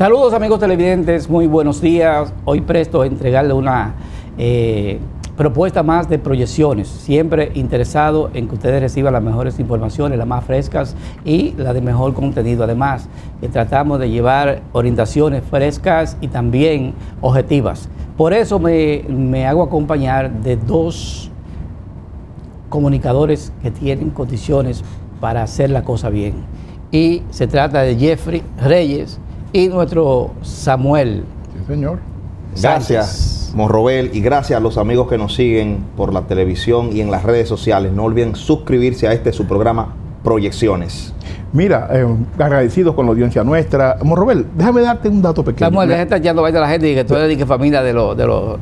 Saludos amigos televidentes, muy buenos días. Hoy presto a entregarle una eh, propuesta más de proyecciones. Siempre interesado en que ustedes reciban las mejores informaciones, las más frescas y las de mejor contenido. Además, que tratamos de llevar orientaciones frescas y también objetivas. Por eso me, me hago acompañar de dos comunicadores que tienen condiciones para hacer la cosa bien. Y se trata de Jeffrey Reyes y nuestro Samuel. Sí, señor. Gracias, Monrobel, y gracias a los amigos que nos siguen por la televisión y en las redes sociales. No olviden suscribirse a este su programa Proyecciones. Mira, eh, agradecidos con la audiencia nuestra. Morrobel, déjame darte un dato pequeño. Estar echando vaina a la gente y que tú eres de que familia de los de los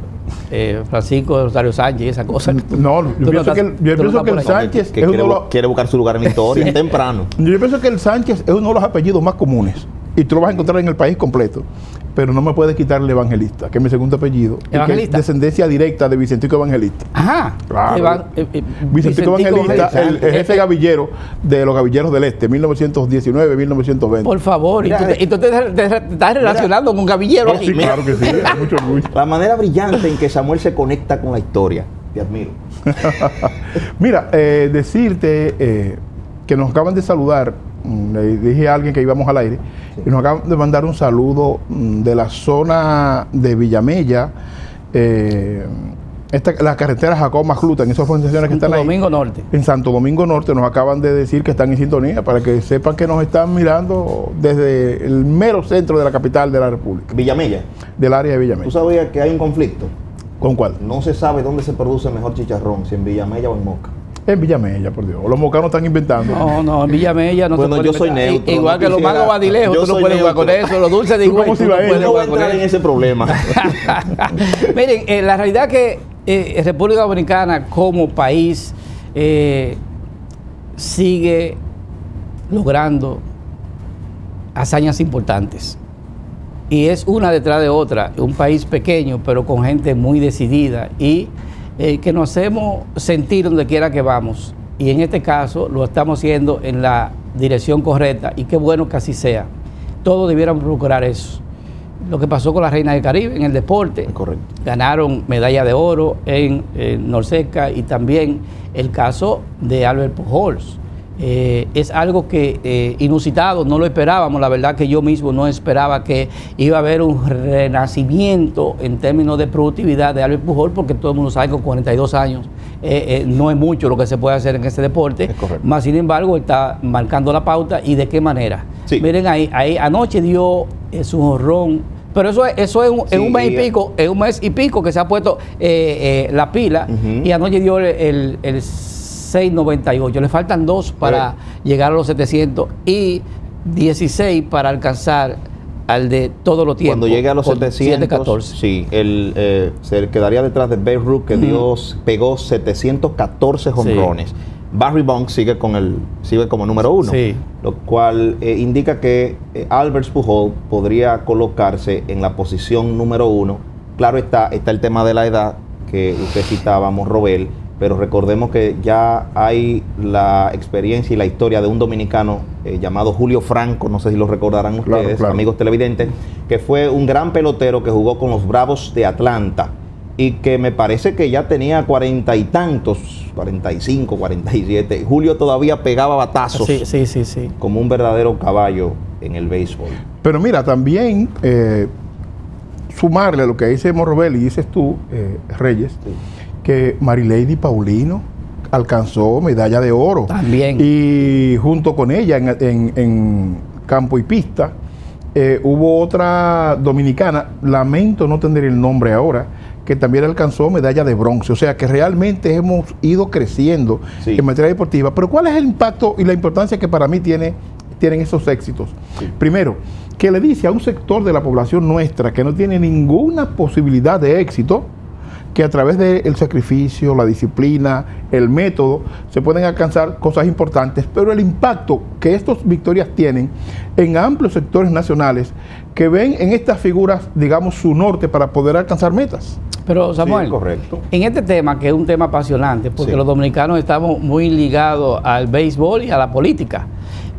eh, Francisco Rosario Sánchez y esa cosa. No, yo no pienso estás- que, el- yo tú no pienso que el. Sánchez que es quiere buscar su lugar en la historia temprano. yo pienso que el Sánchez es uno de los apellidos más comunes y tú lo vas a encontrar en el país completo. Pero no me puedes quitar el evangelista, que es mi segundo apellido. y que es ¿Evangelista? descendencia directa de Vicentico Evangelista. Ajá. Claro. Eh, eh, Vicentico Evangelista, Evangelista. el, el jefe gavillero de los gavilleros del Este, 1919-1920. Por favor, y Mira, tú, te, y tú te, te- te estás relacionando con un gavillero Mira, aquí. Sí, claro que sí, hay mucho orgullo. La manera brillante en que Samuel se conecta con la historia. Te admiro. Mira, eh, decirte eh, que nos acaban de saludar, le dije a alguien que íbamos al aire, y nos acaban de mandar un saludo mm, de la zona de Villamella, eh, esta, la carretera Jacob Macluta, en esas organizaciones que Santo están ahí. Domingo Norte. En Santo Domingo Norte nos acaban de decir que están en sintonía para que sepan que nos están mirando desde el mero centro de la capital de la República, Villamella, del área de tú Villamella. sabías que hay un conflicto. ¿Con cuál? No se sabe dónde se produce mejor chicharrón, si en Villamella o en Moca. En Villamella, por Dios. Los mocanos están inventando. No, no, en Villamella no Bueno, se puede yo soy inventar. neutro, Igual no que los mangos badilejos, tú no puedes jugar con neutro. eso. Los dulces de ¿Tú igual, tú se no puedes No jugar con entrar en eso. ese problema. Miren, eh, la realidad que eh, República Dominicana como país eh, sigue logrando hazañas importantes. Y es una detrás de otra, un país pequeño, pero con gente muy decidida y eh, que nos hacemos sentir donde quiera que vamos. Y en este caso lo estamos haciendo en la dirección correcta y qué bueno que así sea. Todos debieran procurar eso. Lo que pasó con la Reina del Caribe en el deporte, Correcto. ganaron medalla de oro en, en Norseca y también el caso de Albert Pujols. Eh, es algo que eh, inusitado, no lo esperábamos, la verdad que yo mismo no esperaba que iba a haber un renacimiento en términos de productividad de Albert Pujol, porque todo el mundo sabe que con 42 años eh, eh, no es mucho lo que se puede hacer en este deporte, Es más sin embargo está marcando la pauta y de qué manera. Sí. Miren ahí, ahí anoche dio su jorrón, pero eso, es- eso es un, en Sí, un mes y pico, en un mes y pico que se ha puesto eh, eh, la pila y anoche dio el, el, el 698. Le faltan dos para llegar a los 700 y 16 para alcanzar al de todos los tiempos. Cuando llegue a los con 700, 714. sí, él eh, se quedaría detrás de Babe Ruth, que dio, pegó 714 jonrones. Barry Bonds sigue con el sigue como número uno, Sí. lo cual eh, indica que eh, Albert Pujol podría colocarse en la posición número uno. Claro está, está el tema de la edad que usted citaba, Robel, pero recordemos que ya hay la experiencia y la historia de un dominicano eh, llamado Julio Franco, no sé si lo recordarán Claro, ustedes, claro. amigos televidentes, que fue un gran pelotero que jugó con los Bravos de Atlanta y que me parece que ya tenía cuarenta y tantos, 45, 47. Julio todavía pegaba batazos Sí, sí, sí, sí. como un verdadero caballo en el béisbol. Pero mira, también eh, sumarle a lo que dice Morrobel y dices tú, eh, Reyes, que Marilady Paulino alcanzó medalla de oro. También. Y junto con ella en, en- en campo y pista, eh, hubo otra dominicana, lamento no tener el nombre ahora, que también alcanzó medalla de bronce. O sea que realmente hemos ido creciendo Sí. en materia deportiva. Pero ¿cuál es el impacto y la importancia que para mí tiene, tienen esos éxitos? Primero, que le dice a un sector de la población nuestra que no tiene ninguna posibilidad de éxito, que a través del sacrificio, la disciplina, el método, se pueden alcanzar cosas importantes, pero el impacto que estas victorias tienen en amplios sectores nacionales que ven en estas figuras, digamos, su norte para poder alcanzar metas. Pero Samuel, Sí, correcto. en este tema, que es un tema apasionante, porque Sí. los dominicanos estamos muy ligados al béisbol y a la política.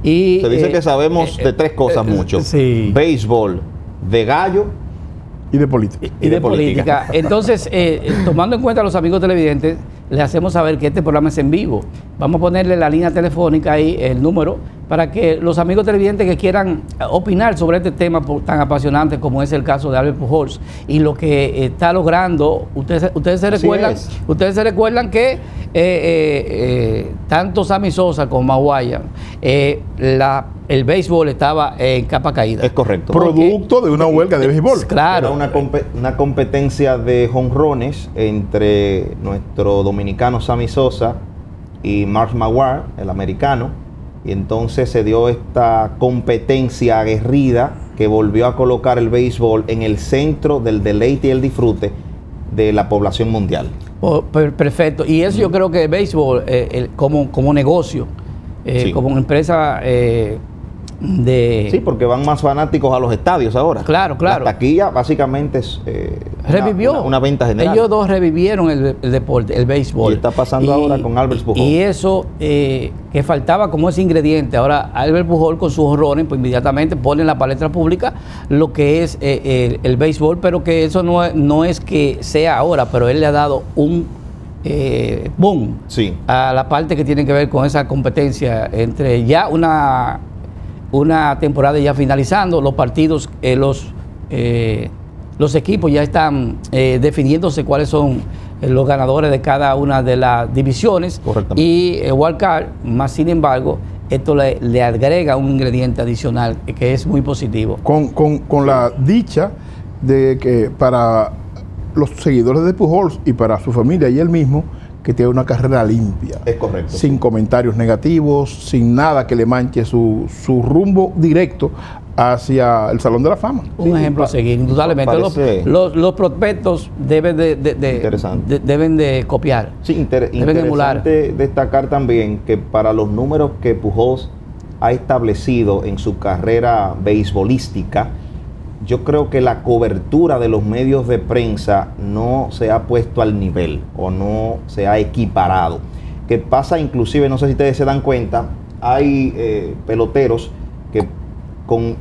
Y, Se dice eh, que sabemos eh, de tres cosas eh, mucho. Sí. Béisbol, de gallo Y de política. y, de, política. Entonces, eh, eh, tomando en cuenta a los amigos televidentes, les hacemos saber que este programa es en vivo. Vamos a ponerle la línea telefónica ahí, el número, para que los amigos televidentes que quieran opinar sobre este tema tan apasionante como es el caso de Albert Pujols y lo que está logrando, ustedes, ustedes se recuerdan, es. ustedes se recuerdan que eh, eh, eh, tanto Sammy Sosa como Maguaya, eh, la, el béisbol estaba en capa caída. es correcto. Producto de una huelga de béisbol. Claro. Era una, una competencia de jonrones entre nuestro dominicano Sammy Sosa y Mark Maguire, el americano. Y entonces se dio esta competencia aguerrida que volvió a colocar el béisbol en el centro del deleite y el disfrute de la población mundial. Oh, per- perfecto. Y eso yo creo que el béisbol, eh, el- como, como negocio, eh, Sí. como una empresa eh, de... Sí, porque van más fanáticos a los estadios ahora. Claro, claro. La taquilla básicamente es eh, una- revivió. una, una venta general. Ellos dos revivieron el, el deporte, el béisbol. Y está pasando ahora con Albert Pujol. Y eso eh, que faltaba como ese ingrediente. Ahora Albert Pujol con sus horrores, pues inmediatamente pone en la palestra pública lo que es eh, el, el béisbol, pero que eso no, es- no es que sea ahora, pero él le ha dado un eh, boom Sí. a la parte que tiene que ver con esa competencia entre ya una, una temporada ya finalizando, los partidos, eh, los, eh, los equipos ya están eh, definiéndose cuáles son eh, los ganadores de cada una de las divisiones Correctamente. y wildcard, más sin embargo, esto le, le agrega un ingrediente adicional que es muy positivo. con, con- con la dicha de que para los seguidores de Pujols y para su familia y él mismo, que tiene una carrera limpia. Es correcto. Sin comentarios negativos, sin nada que le manche su, su rumbo directo hacia el Salón de la Fama. Un Sí, ejemplo a seguir, indudablemente. Los, los- los prospectos deben de, de- de- Interesante. de- deben de copiar. Sí, inter- Deben emular. interesante destacar también que para los números que Pujols ha establecido en su carrera beisbolística, yo creo que la cobertura de los medios de prensa no se ha puesto al nivel o no se ha equiparado. Que pasa inclusive, no sé si ustedes se dan cuenta, hay eh, peloteros que con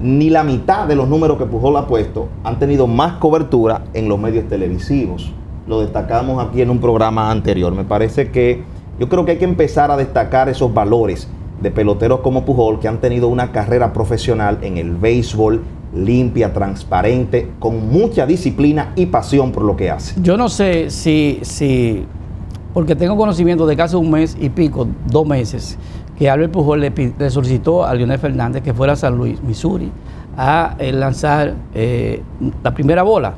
ni la mitad de los números que Pujol ha puesto han tenido más cobertura en los medios televisivos. Lo destacamos aquí en un programa anterior. Me parece que yo creo que hay que empezar a destacar esos valores de peloteros como Pujol que han tenido una carrera profesional en el béisbol limpia, transparente, con mucha disciplina y pasión por lo que hace. Yo no sé si, si porque tengo conocimiento de hace un mes y pico, dos meses, que Albert Pujol le, solicitó a Leonel Fernández que fuera a San Luis, Missouri, a eh, lanzar eh, la primera bola.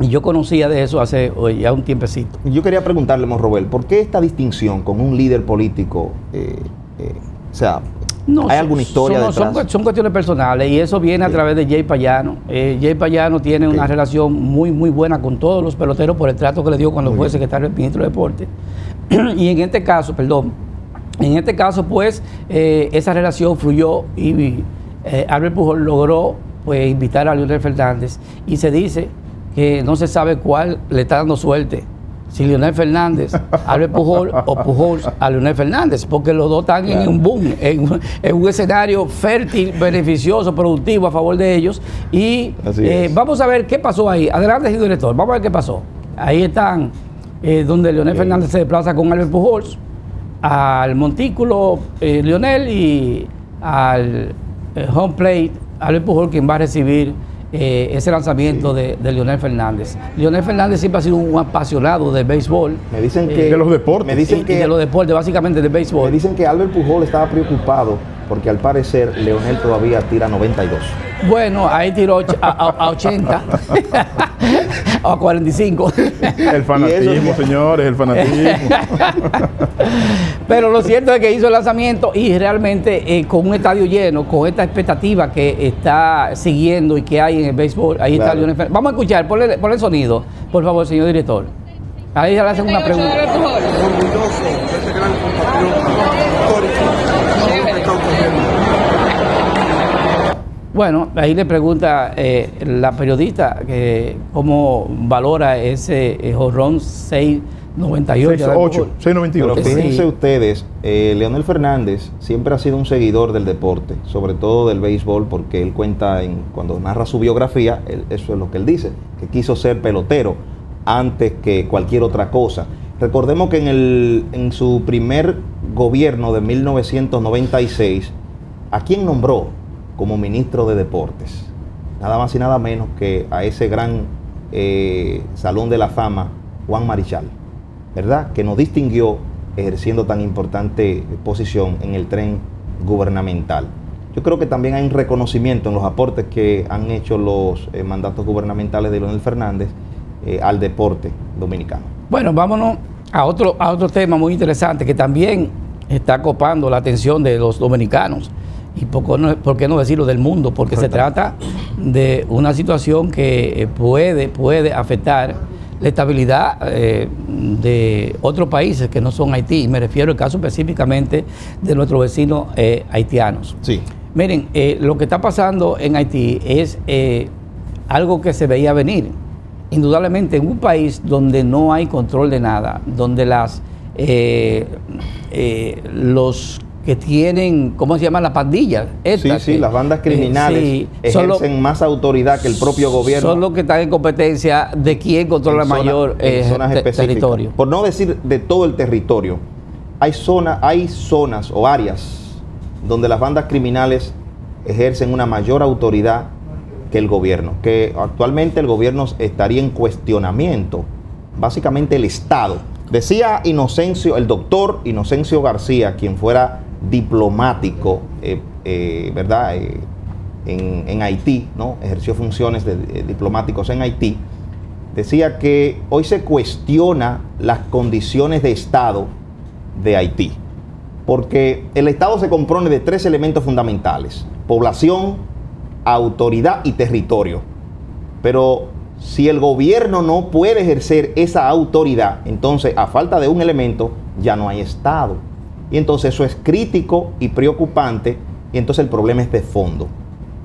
Y yo conocía de eso hace ya un tiempecito. Yo quería preguntarle, Monrobel, ¿por qué esta distinción con un líder político? eh, eh, o sea, No, ¿hay alguna historia son, detrás? son, son cuestiones personales y eso viene a través de Jay Payano. Eh, Jay Payano tiene una relación muy, muy buena con todos los peloteros por el trato que le dio cuando Muy fue bien. secretario del ministro de Deporte. y en este caso, perdón, en este caso, pues, eh, esa relación fluyó y eh, Albert Pujol logró pues, invitar a Leonel Fernández y se dice que no se sabe cuál le está dando suerte. Si Leonel Fernández, Albert Pujol o Pujol a Leonel Fernández, porque los dos están en un boom, en, un- en un escenario fértil, beneficioso, productivo a favor de ellos. Y eh, vamos a ver qué pasó ahí. Adelante, señor director, vamos a ver qué pasó. Ahí están eh, donde Leonel. Fernández se desplaza con Albert Pujols al montículo eh, Leonel y al eh, home plate Albert Pujol quien va a recibir eh, ese lanzamiento de, de Leonel Fernández. Leonel Fernández siempre ha sido un apasionado del béisbol Me dicen Eh, que de los deportes. Me dicen y, y que de los deportes, básicamente del Me béisbol. dicen que Albert Pujol estaba preocupado porque al parecer Leonel todavía tira 92. Bueno, ahí tiró a, a- a 80 o a 45. El fanatismo, señores, el fanatismo. Pero lo cierto es que hizo el lanzamiento y realmente eh, con un estadio lleno, con esta expectativa que está siguiendo y que hay en el béisbol, ahí está Claro. Leonel Fernández. Vamos a escuchar, ponle, ponle el sonido, por favor, señor director. Ahí le hacen una pregunta. orgulloso de este gran compatriota histórico que está ocurriendo. Bueno, ahí le pregunta eh, la periodista que cómo valora ese eh, jorrón 6 98. 698, Pero 698. fíjense Sí. ustedes, eh, Leonel Fernández siempre ha sido un seguidor del deporte, sobre todo del béisbol, porque él cuenta, en, cuando narra su biografía, él- eso es lo que él dice, que quiso ser pelotero antes que cualquier otra cosa. Recordemos que en, el, en su primer gobierno de 1996, ¿a quién nombró como ministro de deportes? Nada más y nada menos que a ese gran eh, Salón de la Fama, Juan Marichal. ¿verdad? Que nos distinguió ejerciendo tan importante posición en el tren gubernamental. Yo creo que también hay un reconocimiento en los aportes que han hecho los eh, mandatos gubernamentales de Leonel Fernández eh, al deporte dominicano. Bueno, vámonos a otro, a otro tema muy interesante que también está copando la atención de los dominicanos. Y por qué no, por qué no decirlo del mundo, porque se trata de una situación que eh, puede, puede afectar la estabilidad eh, de otros países que no son Haití. Y me refiero al caso específicamente de nuestros vecinos eh, haitianos. Sí. Miren, eh, lo que está pasando en Haití es algo que se veía venir. Indudablemente, en un país donde no hay control de nada, donde las los que tienen, ¿cómo se llaman las pandillas? Sí, sí, que- las bandas eh, criminales sí, ejercen más autoridad que el propio gobierno. Son los que están en competencia de quién controla en zona- mayor en eh, zonas te- específicas. territorio. Por no decir de todo el territorio, hay, zona, hay zonas o áreas donde las bandas criminales ejercen una mayor autoridad que el gobierno, que actualmente el gobierno estaría en cuestionamiento, básicamente el Estado. Decía Inocencio, el doctor Inocencio García, quien fuera diplomático, eh, eh, ¿verdad? Eh, en, en Haití, ¿no? Ejerció funciones de, diplomáticos en Haití decía que hoy se cuestiona las condiciones de Estado de Haití, porque el Estado se compone de tres elementos fundamentales, población, autoridad y territorio. Pero si el gobierno no puede ejercer esa autoridad, entonces a falta de un elemento ya no hay Estado. Y entonces eso es crítico y preocupante y entonces el problema es de fondo.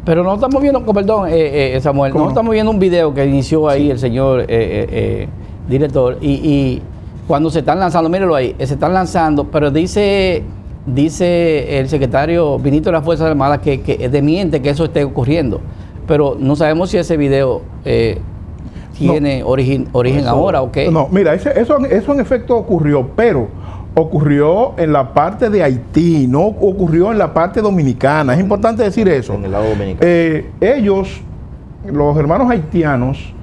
Pero no estamos viendo, perdón, eh, eh, Samuel, ¿Cómo no no? estamos viendo un video que inició ahí el señor eh, eh, eh, director y, y cuando se están lanzando, mírenlo ahí, eh, se están lanzando, pero dice dice el secretario Vinito de las Fuerzas Armadas que, que demiente que eso esté ocurriendo, pero no sabemos si ese video eh, tiene origen, origen Eso- ahora o qué. No, mira, ese- eso, eso en efecto ocurrió, pero ocurrió en la parte de Haití, no ocurrió en la parte dominicana. Es importante decir eso. En el lado dominicano. Eh, ellos, los hermanos haitianos,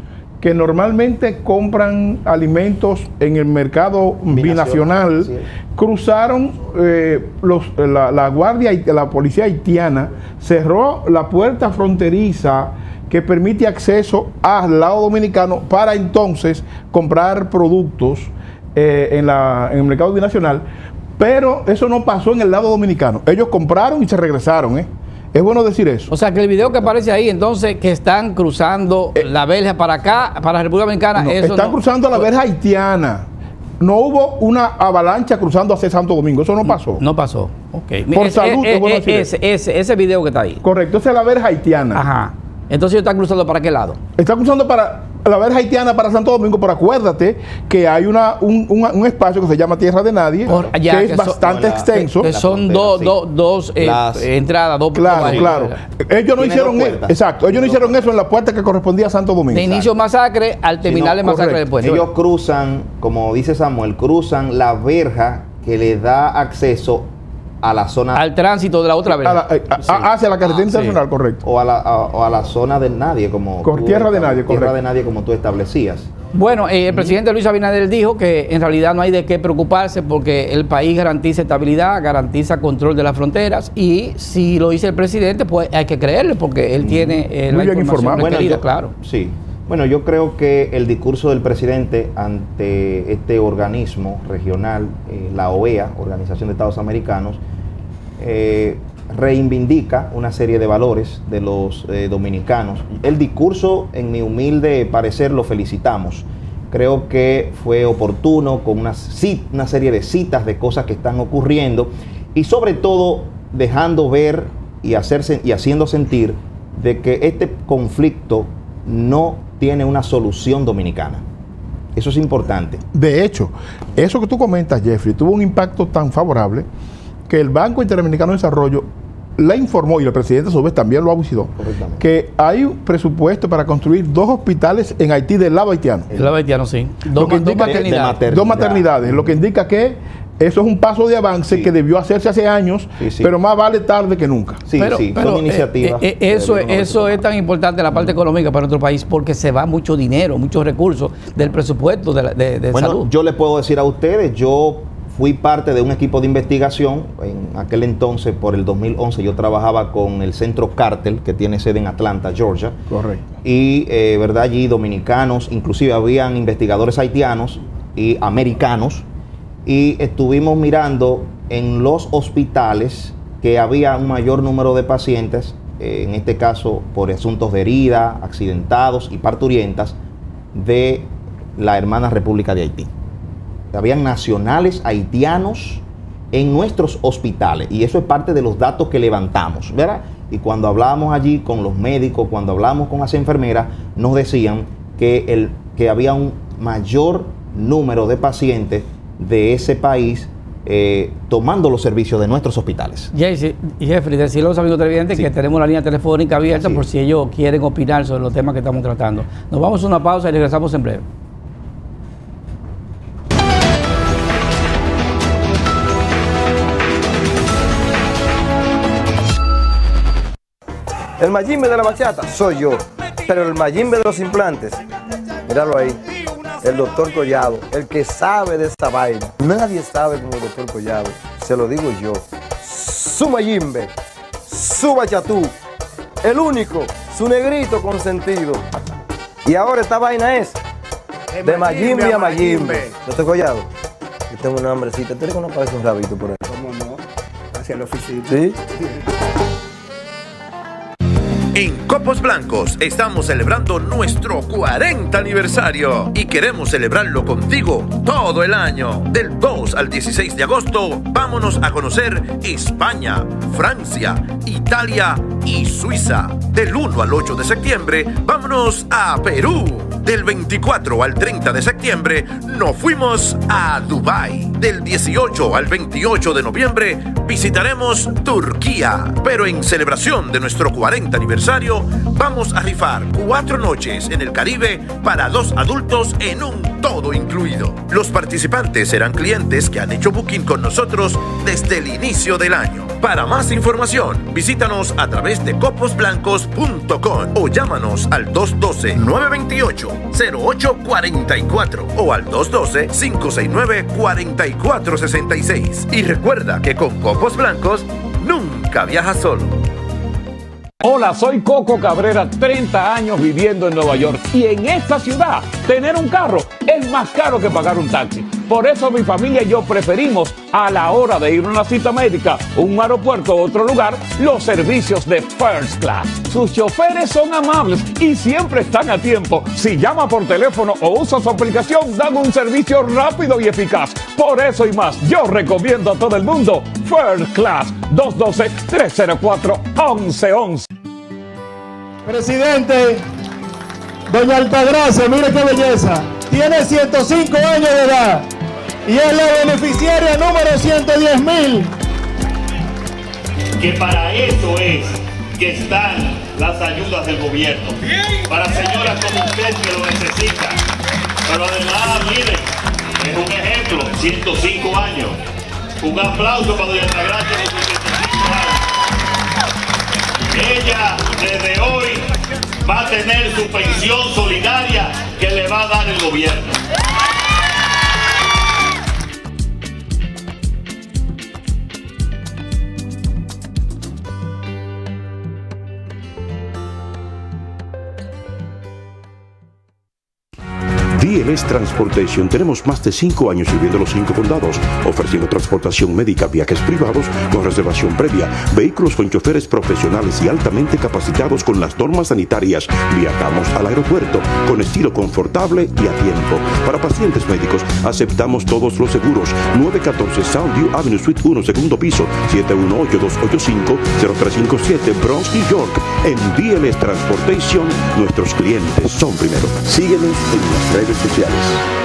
que normalmente compran alimentos en el mercado Binacional, cruzaron eh, los, la, la guardia, la policía haitiana, cerró la puerta fronteriza que permite acceso al lado dominicano para entonces comprar productos eh, en, la- en el mercado binacional, pero eso no pasó en el lado dominicano. Ellos compraron y se regresaron. ¿eh? Es bueno decir eso. O sea que el video que aparece ahí, entonces, que están cruzando la verja para acá, para la República Dominicana, No, eso están no- cruzando la verja haitiana. No hubo una avalancha cruzando hacia Santo Domingo. Eso no pasó. No pasó. Ok. Por salud, eh, es bueno eh, decir ese, ese, ese video que está ahí. Correcto, esa es la verja haitiana. Ajá. Entonces ellos están cruzando para qué lado. Está cruzando para la verja haitiana para Santo Domingo, pero acuérdate que hay una, un, un- un espacio que se llama Tierra de Nadie, Por que es que bastante extenso. Que son frontera, dos, sí. dos, dos eh, Las- entradas, dos Claro, dos claro. Ellos no hicieron e- puertas. exacto, ellos no hicieron eso en la puerta que correspondía a Santo Domingo. De inicio masacre al terminar no, el masacre correcto. después. Ellos cruzan, como dice Samuel, cruzan la verja que le da acceso a la zona Al tránsito de la otra vez. A la- a- a- hacia la carretera Ah, sí. internacional, correcto. o a la, a- o a la zona del nadie, como tú tierra de nadie, tierra correcto. de nadie, como tú establecías. Bueno, eh, el presidente Luis Abinader dijo que en realidad no hay de qué preocuparse porque el país garantiza estabilidad, garantiza control de las fronteras y si lo dice el presidente, pues hay que creerle porque él tiene eh, Muy la bien información informado. requerida, yo- claro. Sí. Bueno, yo creo que el discurso del presidente ante este organismo regional, eh, la OEA, Organización de Estados Americanos, eh, reivindica una serie de valores de los eh, dominicanos. El discurso, en mi humilde parecer, lo felicitamos. Creo que fue oportuno con una, una serie de citas de cosas que están ocurriendo y sobre todo dejando ver y, hacerse, y haciendo sentir de que este conflicto no tiene una solución dominicana. Eso es importante. De hecho, eso que tú comentas, Jeffrey, tuvo un impacto tan favorable que el Banco Interamericano de Desarrollo le informó, y el presidente a su vez también lo ha visitado, Correctamente. que hay un presupuesto para construir dos hospitales en Haití del lado haitiano. El lado haitiano, sí. Lo Dos, que maternidades. maternidad. Dos maternidades, lo que indica que eso es un paso de avance Sí. que debió hacerse hace años, Sí, sí. pero más vale tarde que nunca. Sí, pero, sí, pero, son eh, iniciativas. eh, eh, eso, haberse eso es tan importante la parte económica para nuestro país porque se va mucho dinero, muchos recursos del presupuesto de, la- de- de Bueno, salud. yo le puedo decir a ustedes, yo fui parte de un equipo de investigación, en aquel entonces, por el 2011, yo trabajaba con el Centro Cartel, que tiene sede en Atlanta, Georgia. Correcto. y eh, verdad allí dominicanos, inclusive habían investigadores haitianos y americanos y estuvimos mirando en los hospitales que había un mayor número de pacientes, eh, en este caso por asuntos de herida, accidentados y parturientas de la hermana República de Haití. Habían nacionales haitianos en nuestros hospitales y eso es parte de los datos que levantamos, ¿verdad? Y cuando hablábamos allí con los médicos, cuando hablábamos con las enfermeras, nos decían que, el, que había un mayor número de pacientes de ese país eh, tomando los servicios de nuestros hospitales. Jesse- Jeffrey, decirle a los amigos televidentes Sí. que tenemos la línea telefónica abierta por si ellos quieren opinar sobre los temas que estamos tratando. Nos vamos a una pausa y regresamos en breve. El Mayimbe de la bachata soy yo, pero el Mayimbe de los implantes, míralo ahí, el doctor Collado, el que sabe de esa vaina. Nadie sabe como el doctor Collado, se lo digo yo. Su Mayimbe, su bachatú, el único, su negrito consentido. Y ahora esta vaina es de Mayimbe a Mayimbe. Doctor Collado, yo tengo una hambrecita, ¿tú eres que no parece un rabito por ahí? ¿Cómo no? Hacia la oficina. ¿Sí? En Copos Blancos estamos celebrando nuestro 40 aniversario y queremos celebrarlo contigo todo el año. Del 2 al 16 de agosto, vámonos a conocer España, Francia, Italia y Suiza. Del 1 al 8 de septiembre, vámonos a Perú. Del 24 al 30 de septiembre, nos fuimos a Dubai. Del 18 al 28 de noviembre, visitaremos Turquía. Pero en celebración de nuestro 40 aniversario, vamos a rifar cuatro noches en el Caribe para dos adultos en un todo incluido. Los participantes serán clientes que han hecho booking con nosotros desde el inicio del año. Para más información, visítanos a través de coposblancos.com o llámanos al 212-928-0844 o al 212-569-4466. Y recuerda que con Copos Blancos nunca viajas solo. Hola, soy Coco Cabrera, 30 años viviendo en Nueva York y en esta ciudad tener un carro es más caro que pagar un taxi. Por eso mi familia y yo preferimos a la hora de ir a una cita médica, un aeropuerto o otro lugar, los servicios de First Class. Sus choferes son amables y siempre están a tiempo. Si llama por teléfono o usa su aplicación, dan un servicio rápido y eficaz. Por eso y más, yo recomiendo a todo el mundo First Class 212-304-1111. Presidente, doña Altagracia, mire qué belleza. Tiene 105 años de edad y es la beneficiaria número 110 mil. que para eso es que están las ayudas del gobierno. Para señoras como usted que lo necesitan. Pero además, miren, es un ejemplo, 105 años. Un aplauso para Doña Altagracia por sus 105 años. Ella desde hoy va a tener su pensión solidaria que le va a dar el gobierno. DLS Transportation tenemos más de 5 años sirviendo los 5 condados, ofreciendo transportación médica, viajes privados con reservación previa, vehículos con choferes profesionales y altamente capacitados con las normas sanitarias. Viajamos al aeropuerto con estilo confortable y a tiempo. Para pacientes médicos aceptamos todos los seguros. 914 Soundview Avenue Suite 1, segundo piso, 718-285-0357, Bronx, New York. En DLS Transportation, nuestros clientes son primero. Síguenos en las redes sociales.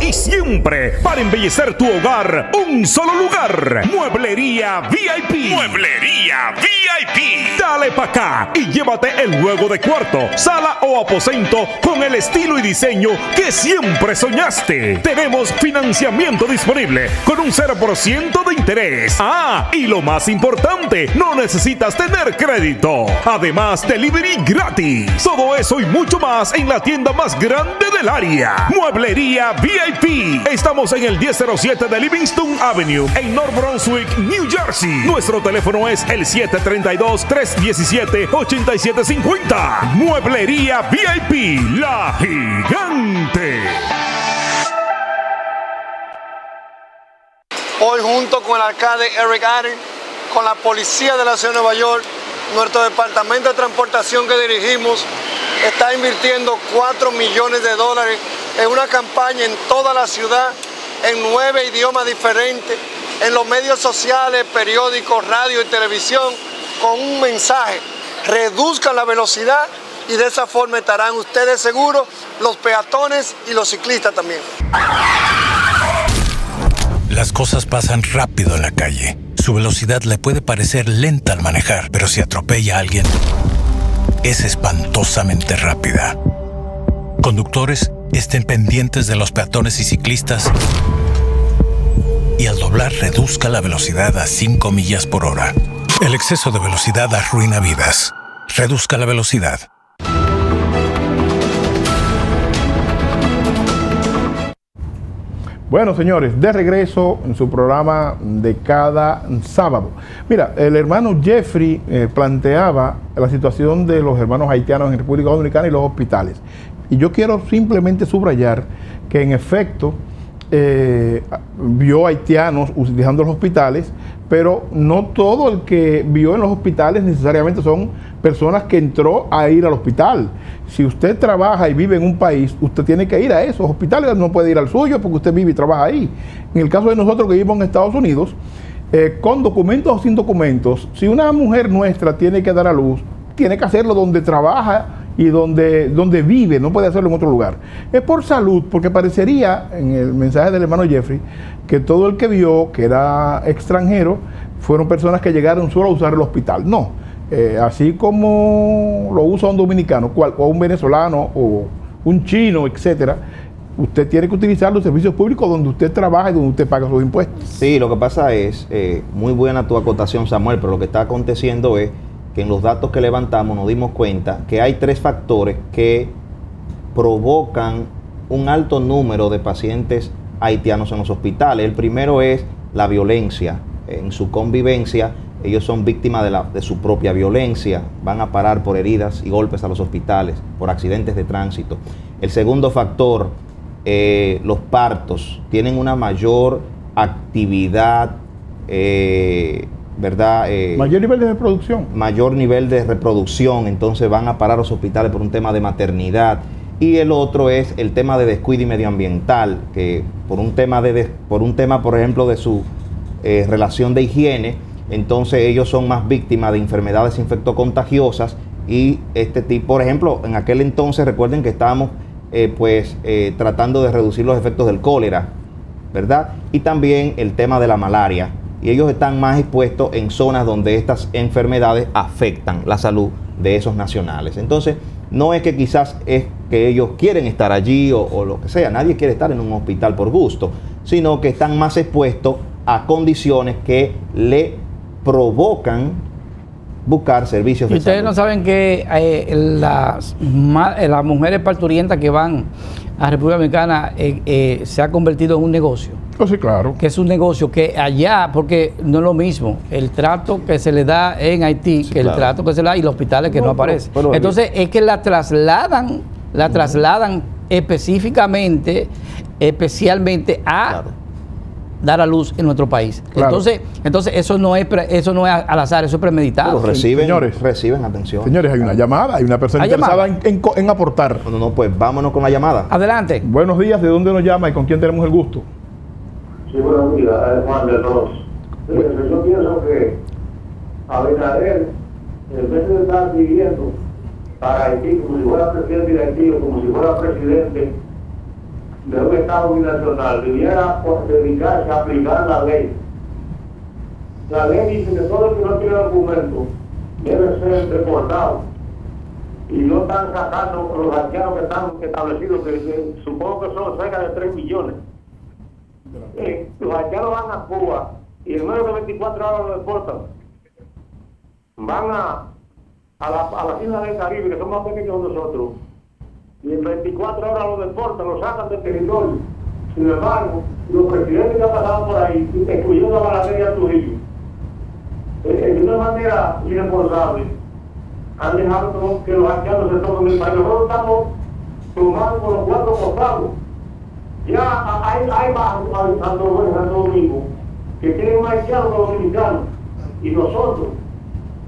Y siempre para embellecer tu hogar. Un solo lugar. Mueblería VIP. Mueblería VIP. Dale pa' acá y llévate el juego de cuarto, sala o aposento con el estilo y diseño que siempre soñaste. Tenemos financiamiento disponible con un 0% de interés. Ah, y lo más importante, no necesitas tener crédito. Además, delivery gratis. Todo eso y mucho más en la tienda más grande del área. Mueblería VIP. Estamos en el 1007 de Livingston Avenue, en North Brunswick, New Jersey. Nuestro teléfono es el 732-317-8750. Mueblería VIP, la gigante. Hoy junto con el alcalde Eric Adams, con la policía de la ciudad de Nueva York, nuestro departamento de transportación que dirigimos está invirtiendo 4 millones de dólares en una campaña en toda la ciudad, en nueve idiomas diferentes, en los medios sociales, periódicos, radio y televisión, con un mensaje, reduzcan la velocidad y de esa forma estarán ustedes seguros, los peatones y los ciclistas también. Las cosas pasan rápido en la calle. Su velocidad le puede parecer lenta al manejar, pero si atropella a alguien, es espantosamente rápida. Conductores, estén pendientes de los peatones y ciclistas y al doblar reduzca la velocidad a 5 millas por hora. El exceso de velocidad arruina vidas. Reduzca la velocidad. Bueno, señores, de regreso en su programa de cada sábado. Mira, el hermano Jeffrey eh, planteaba la situación de los hermanos haitianos en República Dominicana y los hospitales. Y yo quiero simplemente subrayar que en efecto eh, vio haitianos utilizando los hospitales, pero no todo el que vio en los hospitales necesariamente son personas que entró a ir al hospital. Si usted trabaja y vive en un país, usted tiene que ir a esos hospitales, no puede ir al suyo porque usted vive y trabaja ahí. En el caso de nosotros que vivimos en Estados Unidos, eh, con documentos o sin documentos, si una mujer nuestra tiene que dar a luz, tiene que hacerlo donde trabaja y donde, donde vive, no puede hacerlo en otro lugar. Es por salud, porque parecería, en el mensaje del hermano Jeffrey, que todo el que vio que era extranjero fueron personas que llegaron solo a usar el hospital. No, eh, así como lo usa un dominicano, cual, o un venezolano, o un chino, etcétera, usted tiene que utilizar los servicios públicos donde usted trabaja y donde usted paga sus impuestos. Sí, lo que pasa es, eh, muy buena tu acotación, Samuel, pero lo que está aconteciendo es que en los datos que levantamos nos dimos cuenta que hay tres factores que provocan un alto número de pacientes haitianos en los hospitales. El primero es la violencia. En su convivencia, ellos son víctimas de, la, de su propia violencia, van a parar por heridas y golpes a los hospitales, por accidentes de tránsito. El segundo factor, eh, los partos, tienen una mayor actividad eh, ¿verdad? Eh, mayor nivel de reproducción. Mayor nivel de reproducción, entonces van a parar los hospitales por un tema de maternidad. Y el otro es el tema de descuido y medioambiental, que por un tema, de, por, un tema por ejemplo, de su eh, relación de higiene, entonces ellos son más víctimas de enfermedades infectocontagiosas y este tipo, por ejemplo, en aquel entonces recuerden que estábamos eh, pues tratando de reducir los efectos del cólera, ¿verdad? Y también el tema de la malaria y ellos están más expuestos en zonas donde estas enfermedades afectan la salud de esos nacionales. Entonces, no es que quizás es que ellos quieren estar allí o, lo que sea, nadie quiere estar en un hospital por gusto, sino que están más expuestos a condiciones que le provocan buscar servicios y ustedes no saben que eh, las, eh, las mujeres parturientas que van a República Dominicana eh, se ha convertido en un negocio. Oh, sí, claro. Que es un negocio que allá, porque no es lo mismo el trato que se le da en Haití que el trato que se le da y los hospitales que no, aparecen. Entonces es que la trasladan, la trasladan específicamente, especialmente a dar a luz en nuestro país. Entonces, entonces eso no es eso no es al azar, eso es premeditado. reciben, Señores, reciben atención. Señores, hay una llamada, hay una persona interesada en, en, aportar. No, no, pues vámonos con la llamada. Adelante. Buenos días, ¿de dónde nos llama y con quién tenemos el gusto? Sí, buenos días, Juan de Ros. Yo pienso que Abinader, en vez de estar pidiendo para Haití como si fuera presidente de Haití o como si fuera presidente de un Estado binacional debiera dedicarse a aplicar la ley. La ley dice que todo el que no tiene documento debe ser deportado. Y no están sacando los haitianos que están establecidos, que, que supongo que son cerca de 3 millones. Eh, los haitianos van a Cuba y en menos de 24 horas los deportan. Van a, a, la- las islas del Caribe, que son más pequeños que nosotros, y en 24 horas los deportan, los sacan del territorio. Sin embargo, los presidentes que han pasado por ahí, incluyendo a Balaguer y a Trujillo, eh, de una manera irresponsable, han dejado que los haitianos se tomen el país. Nosotros estamos tomados por los cuatro costados. Ya hay, hay Domingo que tienen más que dominicanos. Y nosotros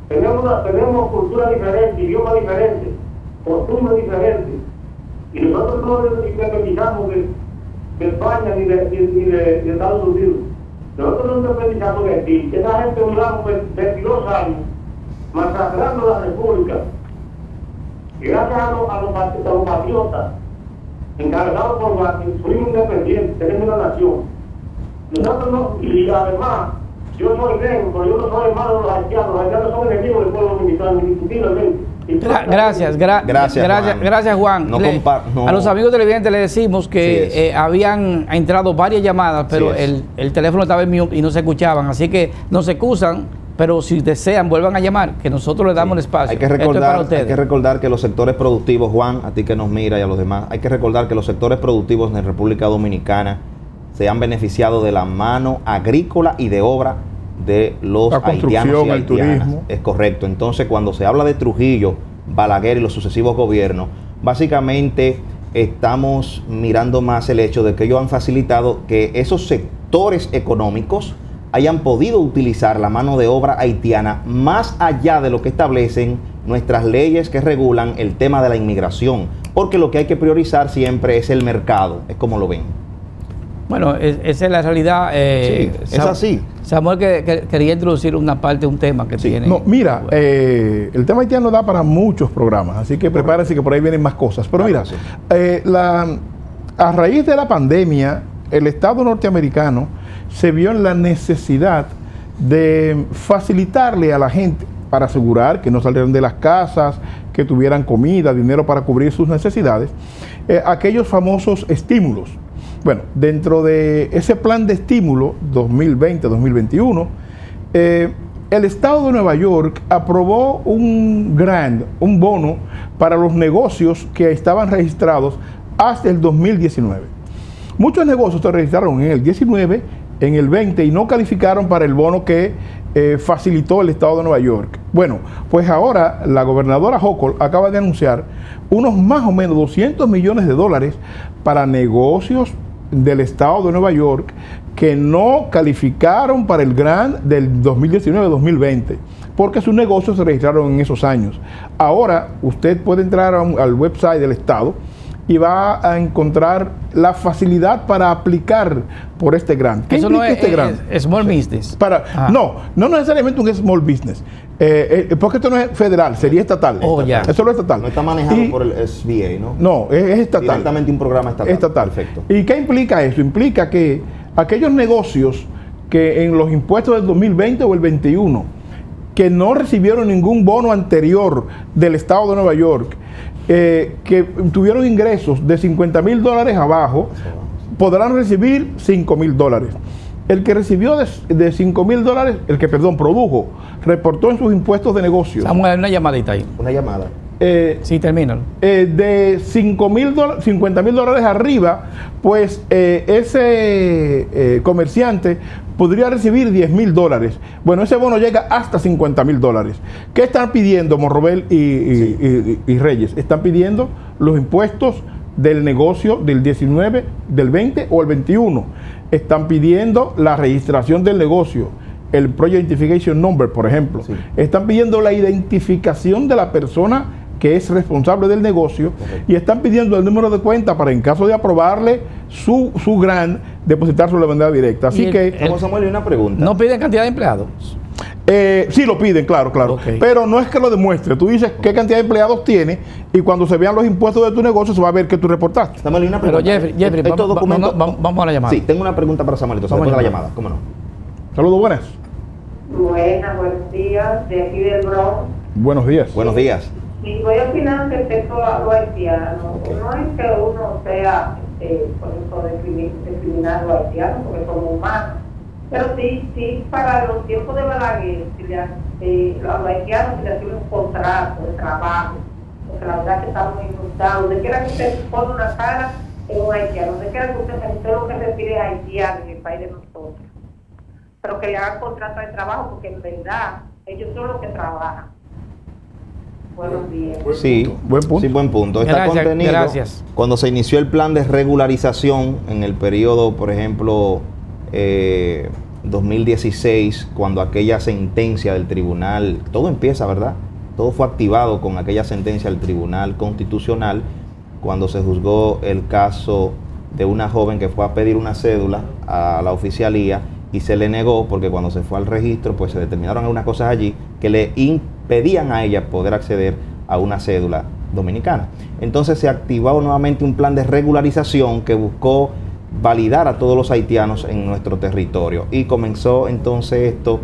tenemos, una, tenemos cultura diferente, idioma diferente, costumbres diferentes. Y nosotros no nos independizamos de, España ni de, Estados Unidos. Nosotros nos independizamos de aquí. Esa gente duramos 22 años masacrando la República. Y gracias a los, a los, a los patriotas, encargados por Martín, fuimos independientes, tenemos una nación. Nosotros no, y además, yo soy negro, pero yo no soy hermano de los haitianos, los haitianos son enemigos del pueblo dominicano, indiscutiblemente. Gra- gracias, gra- Gracias, gracias, Juan. gracias, Juan. No Le- compa- no. A los amigos televidentes le decimos que Sí eh, habían entrado varias llamadas, pero Sí el, el teléfono estaba en mute y no se escuchaban, así que no se excusan, pero si desean vuelvan a llamar, que nosotros les damos el espacio. Hay que, es recordar, hay que recordar que los sectores productivos, Juan, a ti que nos mira y a los demás, hay que recordar que los sectores productivos en República Dominicana se han beneficiado de la mano agrícola y de obra de los La haitianos construcción, y el haitianas. turismo. Es correcto. Entonces, cuando se habla de Trujillo, Balaguer y los sucesivos gobiernos, básicamente estamos mirando más el hecho de que ellos han facilitado que esos sectores económicos hayan podido utilizar la mano de obra haitiana más allá de lo que establecen nuestras leyes que regulan el tema de la inmigración, porque lo que hay que priorizar siempre es el mercado, es como lo ven. Bueno, es- esa es la realidad. eh, Sí, es así. Samuel que, que- quería introducir una parte, un tema que tiene. No, mira, eh, el tema haitiano da para muchos programas, así que prepárense que por ahí vienen más cosas. Pero mira, eh, la, a raíz de la pandemia, el Estado norteamericano se vio en la necesidad de facilitarle a la gente para asegurar que no salieran de las casas, que tuvieran comida, dinero para cubrir sus necesidades, eh, aquellos famosos estímulos. Bueno, dentro de ese plan de estímulo 2020-2021, eh, el Estado de Nueva York aprobó un grant, un bono para los negocios que estaban registrados hasta el 2019. Muchos negocios se registraron en el 19, en el 20 y no calificaron para el bono que eh, facilitó el Estado de Nueva York. Bueno, pues ahora la gobernadora Hochul acaba de anunciar unos más o menos 200 millones de dólares para negocios del Estado de Nueva York que no calificaron para el grant del 2019-2020 porque sus negocios se registraron en esos años. Ahora usted puede entrar al website del Estado y va a encontrar la facilidad para aplicar por este grant. ¿Qué Eso no implica es, este grant? es- es small business. Para, no, no necesariamente un small business. Eh, eh, porque esto no es federal, sería estatal. Oh, ya. Eso es estatal. No está manejado Y- por el SBA, ¿no? No, es, es estatal. Directamente un programa estatal. Estatal. Perfecto. ¿Y qué implica eso? Implica que aquellos negocios que en los impuestos del 2020 o el 21 que no recibieron ningún bono anterior del Estado de Nueva York, eh, que tuvieron ingresos de 50 mil dólares abajo, podrán recibir 5 mil dólares. El que recibió de, de 5 mil dólares, el que, perdón, produjo, reportó en sus impuestos de negocio. Samuel, una llamadita ahí. Una llamada. Eh, Sí, termínalo. eh, de 5 mil dólares, 50 mil dólares arriba, pues eh, ese eh, comerciante podría recibir 10 mil dólares. Bueno, ese bono llega hasta 50 mil dólares. ¿Qué están pidiendo Morrobel y, y- y- y Reyes? Están pidiendo los impuestos del negocio del 19, del 20 o el 21. Están pidiendo la registración del negocio el Project Identification Number, por ejemplo. Están pidiendo la identificación de la persona que es responsable del negocio y están pidiendo el número de cuenta para en caso de aprobarle su, su grant, depositárselo de manera directa. Así el- que el- Samuel, y una pregunta. No piden cantidad de empleados. Eh, sí lo piden, claro, claro. Pero no es que lo demuestre. Tú dices qué cantidad de empleados tiene y cuando se vean los impuestos de tu negocio se va a ver que tú reportaste. Samuel, una Pero pregunta. Jeffrey, Jeffrey, Estos vamos, documentos- vamos- vamos a la llamada. Sí, tengo una pregunta para Samuelito. Vamos la a llamar. llamada, ¿cómo no? Saludos, buenas. Buenas, buenos días, de aquí del Bronx. Buenos días. Buenos días. Y voy a opinar respecto a lo haitiano. No es que uno sea, eh, por eso, discrimi- discriminar a los haitianos, porque somos humanos. Pero sí, sí, para los tiempos de Balaguer, si le, eh, a los haitianos se les hacía un contrato de trabajo, porque la verdad que estamos insultados. Donde quiera que usted pone una cara, es un haitiano. Donde quiera que usted, usted lo que refiere a haitiano en el país de nosotros. Pero que le hagan contrato de trabajo, porque en verdad ellos son los que trabajan. Buenos días. Sí, buen punto. Sí, buen punto. Está Gracias, contenido gracias. cuando se inició el plan de regularización en el periodo, por ejemplo, eh, 2016, cuando aquella sentencia del tribunal, todo empieza, ¿verdad? Todo fue activado con aquella sentencia del tribunal constitucional, cuando se juzgó el caso de una joven que fue a pedir una cédula a la oficialía y se le negó porque cuando se fue al registro pues se determinaron algunas cosas allí que le impedían a ella poder acceder a una cédula dominicana. Entonces se activó nuevamente un plan de regularización que buscó validar a todos los haitianos en nuestro territorio y comenzó entonces esto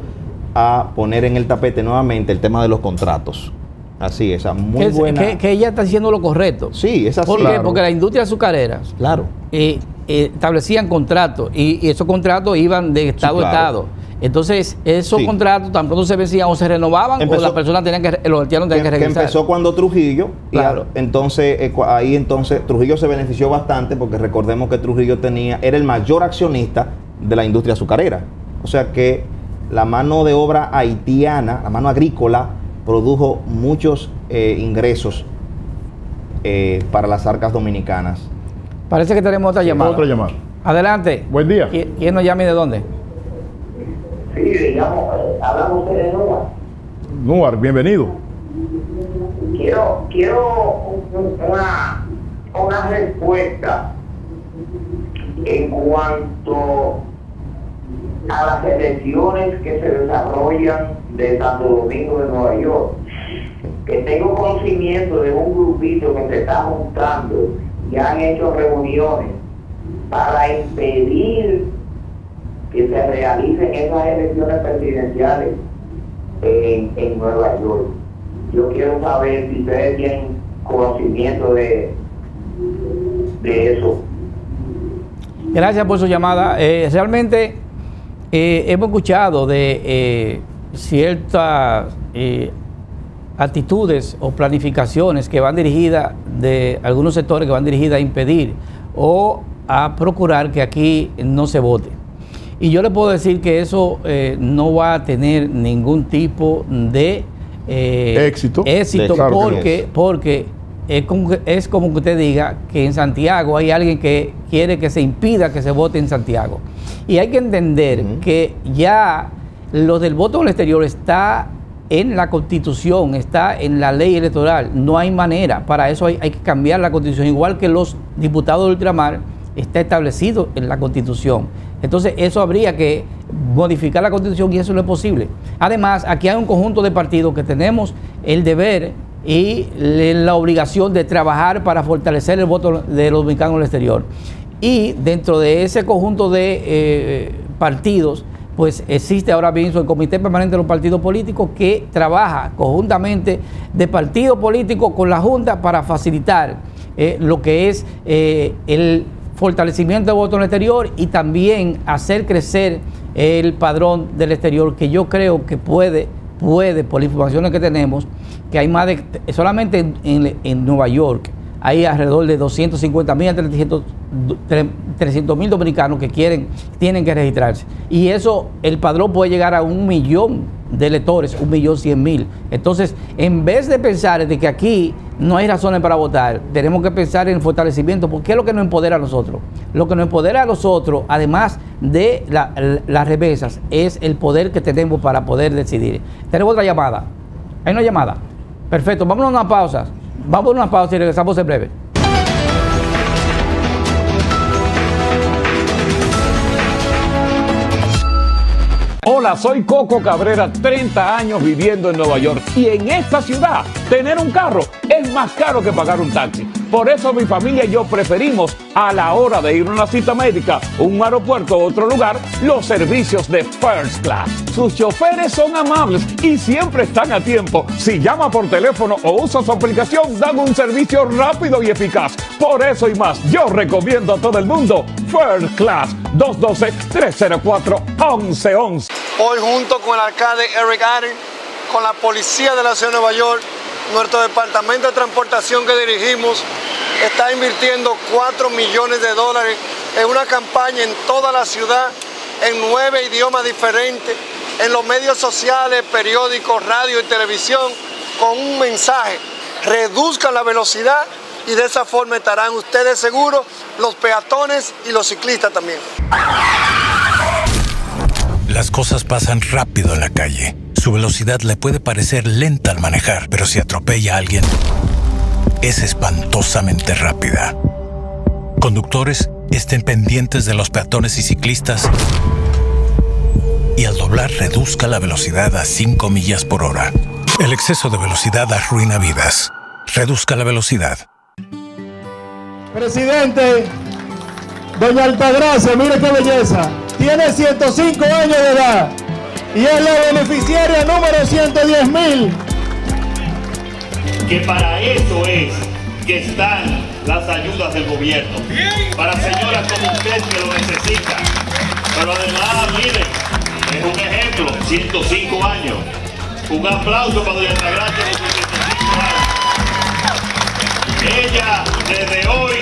a poner en el tapete nuevamente el tema de los contratos. Así es, muy que, buena. que- que ella está haciendo lo correcto. Sí, es así. ¿Por qué? Porque la industria azucarera Claro. eh, establecían contratos y, y esos contratos iban de estado claro. a estado. Entonces, esos Sí. contratos tan pronto se vencían o se renovaban o las personas tenían que, los haitianos tenían que, que, que regresar. empezó cuando Trujillo Claro. a- entonces eh, ahí entonces Trujillo se benefició bastante porque recordemos que Trujillo tenía era el mayor accionista de la industria azucarera o sea que la mano de obra haitiana la mano agrícola produjo muchos eh, ingresos eh, para las arcas dominicanas Parece que tenemos otra llamada. Otra llamada. Adelante. Buen día. ¿Quién, nos llama y de dónde? Sí, digamos, eh, hablamos de nuevo. Nuar, bienvenido. Quiero, quiero un- un- una, una respuesta en cuanto a las elecciones que se desarrollan de Santo Domingo de Nueva York. Que tengo conocimiento de un grupito que se está juntando y han hecho reuniones para impedir que se realicen esas elecciones presidenciales en, en Nueva York. Yo quiero saber si ustedes tienen conocimiento de, de eso. Gracias por su llamada. Eh, realmente eh, hemos escuchado de eh, ciertas actitudes o planificaciones que van dirigidas de algunos sectores que van dirigidas a impedir o a procurar que aquí no se vote. Y yo le puedo decir que eso eh, no va a tener ningún tipo de eh, Éxito. éxito Claro porque, es. porque es como, que- es como que usted diga que en Santiago hay alguien que quiere que se impida que se vote en Santiago. Y hay que entender que ya lo del voto en el exterior está en la constitución, está en la ley electoral. No hay manera. Para eso hay, que cambiar la constitución. Igual que los diputados de ultramar está establecido en la constitución. Entonces eso habría que modificar la constitución y eso no es posible. Además, aquí hay un conjunto de partidos que tenemos el deber y la obligación de trabajar para fortalecer el voto de los dominicanos en el exterior. Y dentro de ese conjunto de eh, partidos, pues existe ahora mismo el Comité Permanente de los Partidos Políticos que trabaja conjuntamente de partido político con la Junta para facilitar eh, lo que es eh, el fortalecimiento del voto en el exterior y también hacer crecer el padrón del exterior, que yo creo que puede, puede, por las informaciones que tenemos, que hay más de, solamente en, en- en Nueva York, hay alrededor de 250 mil a 300 mil dominicanos que quieren, tienen que registrarse. Y eso, el padrón puede llegar a un millón de electores, un millón cien mil. Entonces, en vez de pensar de que aquí no hay razones para votar, tenemos que pensar en el fortalecimiento, porque es lo que nos empodera a nosotros. Lo que nos empodera a nosotros, además de la- la- las remesas, es el poder que tenemos para poder decidir. Tenemos otra llamada. Hay una llamada. Perfecto, vámonos a una pausa. Vamos a una pausa y regresamos en breve. Hola, soy Coco Cabrera, 30 años viviendo en Nueva York y en esta ciudad tener un carro es más caro que pagar un taxi. Por eso mi familia y yo preferimos a la hora de ir a una cita médica, un aeropuerto o otro lugar, los servicios de First Class. Sus choferes son amables y siempre están a tiempo. Si llama por teléfono o usa su aplicación, dan un servicio rápido y eficaz. Por eso y más, yo recomiendo a todo el mundo First Class 212-304-1111. Hoy junto con el alcalde Eric Adams, con la policía de la ciudad de Nueva York, nuestro departamento de transportación que dirigimos está invirtiendo 4 millones de dólares en una campaña en toda la ciudad, en nueve idiomas diferentes, en los medios sociales, periódicos, radio y televisión, con un mensaje, reduzcan la velocidad y de esa forma estarán ustedes seguros, los peatones y los ciclistas también. Las cosas pasan rápido en la calle. Su velocidad le puede parecer lenta al manejar, pero si atropella a alguien, es espantosamente rápida. Conductores, estén pendientes de los peatones y ciclistas y al doblar reduzca la velocidad a 5 millas por hora. El exceso de velocidad arruina vidas. Reduzca la velocidad. Presidente, doña Altagracia, mire qué belleza. Tiene 105 años de edad y es la beneficiaria número 110 mil. Que para eso es que están las ayudas del gobierno. Para señoras como usted que lo necesitan. Pero además, miren, es un ejemplo, 105 años. Un aplauso para doña Altagracia de 105 años. Ella desde hoy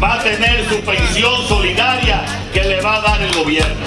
va a tener su pensión solidaria que le va a dar el gobierno.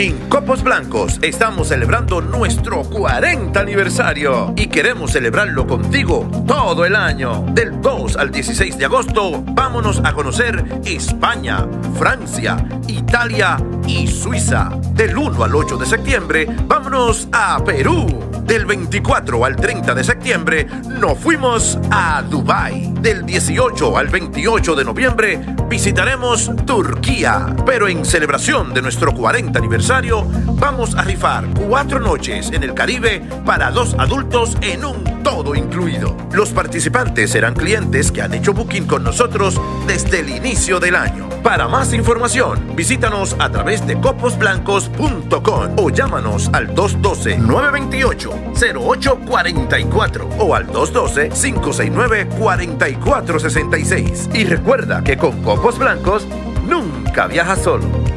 En Copos Blancos estamos celebrando nuestro 40 aniversario y queremos celebrarlo contigo todo el año. Del 2 al 16 de agosto, vámonos a conocer España, Francia, Italia y Suiza. Del 1 al 8 de septiembre, vámonos a Perú. Del 24 al 30 de septiembre, nos fuimos a Dubai. Del 18 al 28 de noviembre, visitaremos Turquía. Pero en celebración de nuestro 40 aniversario, vamos a rifar cuatro noches en el Caribe para dos adultos en un todo incluido. Los participantes serán clientes que han hecho booking con nosotros desde el inicio del año. Para más información, visítanos a través de coposblancos.com o llámanos al 212-928-0844 o al 212-569-4466. Y recuerda que con Copos Blancos nunca viajas solo.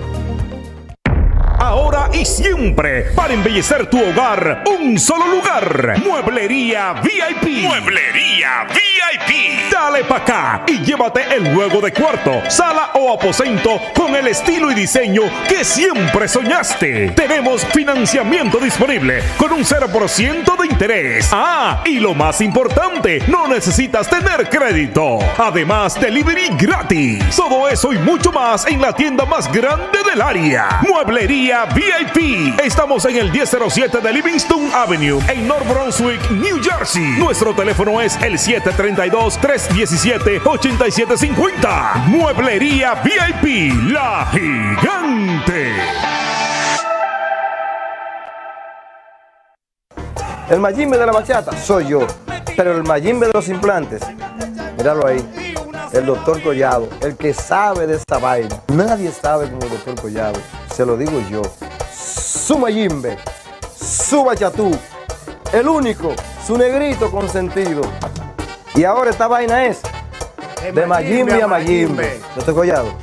Y siempre, para embellecer tu hogar, un solo lugar. Mueblería VIP. Mueblería VIP. Dale pa' acá y llévate el juego de cuarto, sala o aposento con el estilo y diseño que siempre soñaste. Tenemos financiamiento disponible con un 0% de interés. Ah, y lo más importante, no necesitas tener crédito. Además, delivery gratis. Todo eso y mucho más en la tienda más grande del área. Mueblería VIP. Estamos en el 1007 de Livingston Avenue, en North Brunswick, New Jersey. Nuestro teléfono es el 732-317-8750. Mueblería VIP, la gigante. El Mayimbe de la bachata soy yo, pero el Mayimbe de los implantes, míralo ahí, el doctor Collado, el que sabe de esa vaina. Nadie sabe como el doctor Collado, se lo digo yo. Su Mayimbe, su bachatú, el único, su negrito consentido. Y ahora esta vaina es de Mayimbe a Mayimbe. Doctor Collado,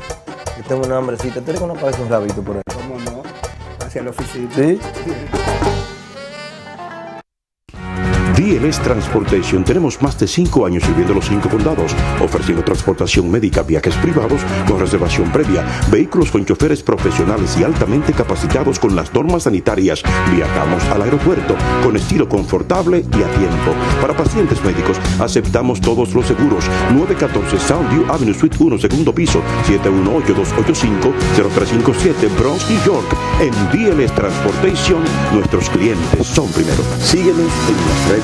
yo tengo una hambrecita, ¿tú que no parece un rabito por ahí? ¿Cómo no? Hacia la oficina. ¿Sí? DLS Transportation tenemos más de 5 años sirviendo los 5 condados, ofreciendo transportación médica, viajes privados con reservación previa, vehículos con choferes profesionales y altamente capacitados con las normas sanitarias. Viajamos al aeropuerto con estilo confortable y a tiempo. Para pacientes médicos aceptamos todos los seguros. 914 Soundview Avenue Suite 1, segundo piso, 718-285-0357, Bronx, New York. En DLS Transportation, nuestros clientes son primero. Síguenos en las redes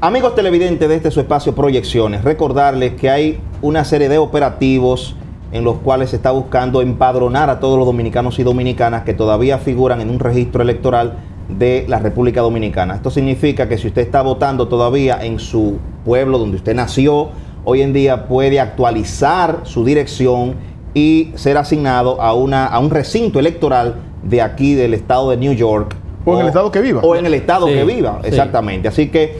Amigos televidentes de este su espacio Proyecciones, recordarles que hay una serie de operativos en los cuales se está buscando empadronar a todos los dominicanos y dominicanas que todavía figuran en un registro electoral de la República Dominicana. Esto significa que si usted está votando todavía en su pueblo donde usted nació, hoy en día puede actualizar su dirección y ser asignado a, una, a un recinto electoral de aquí del estado de New York. O en el estado que viva. O en el estado Sí, que viva, sí. exactamente. Así que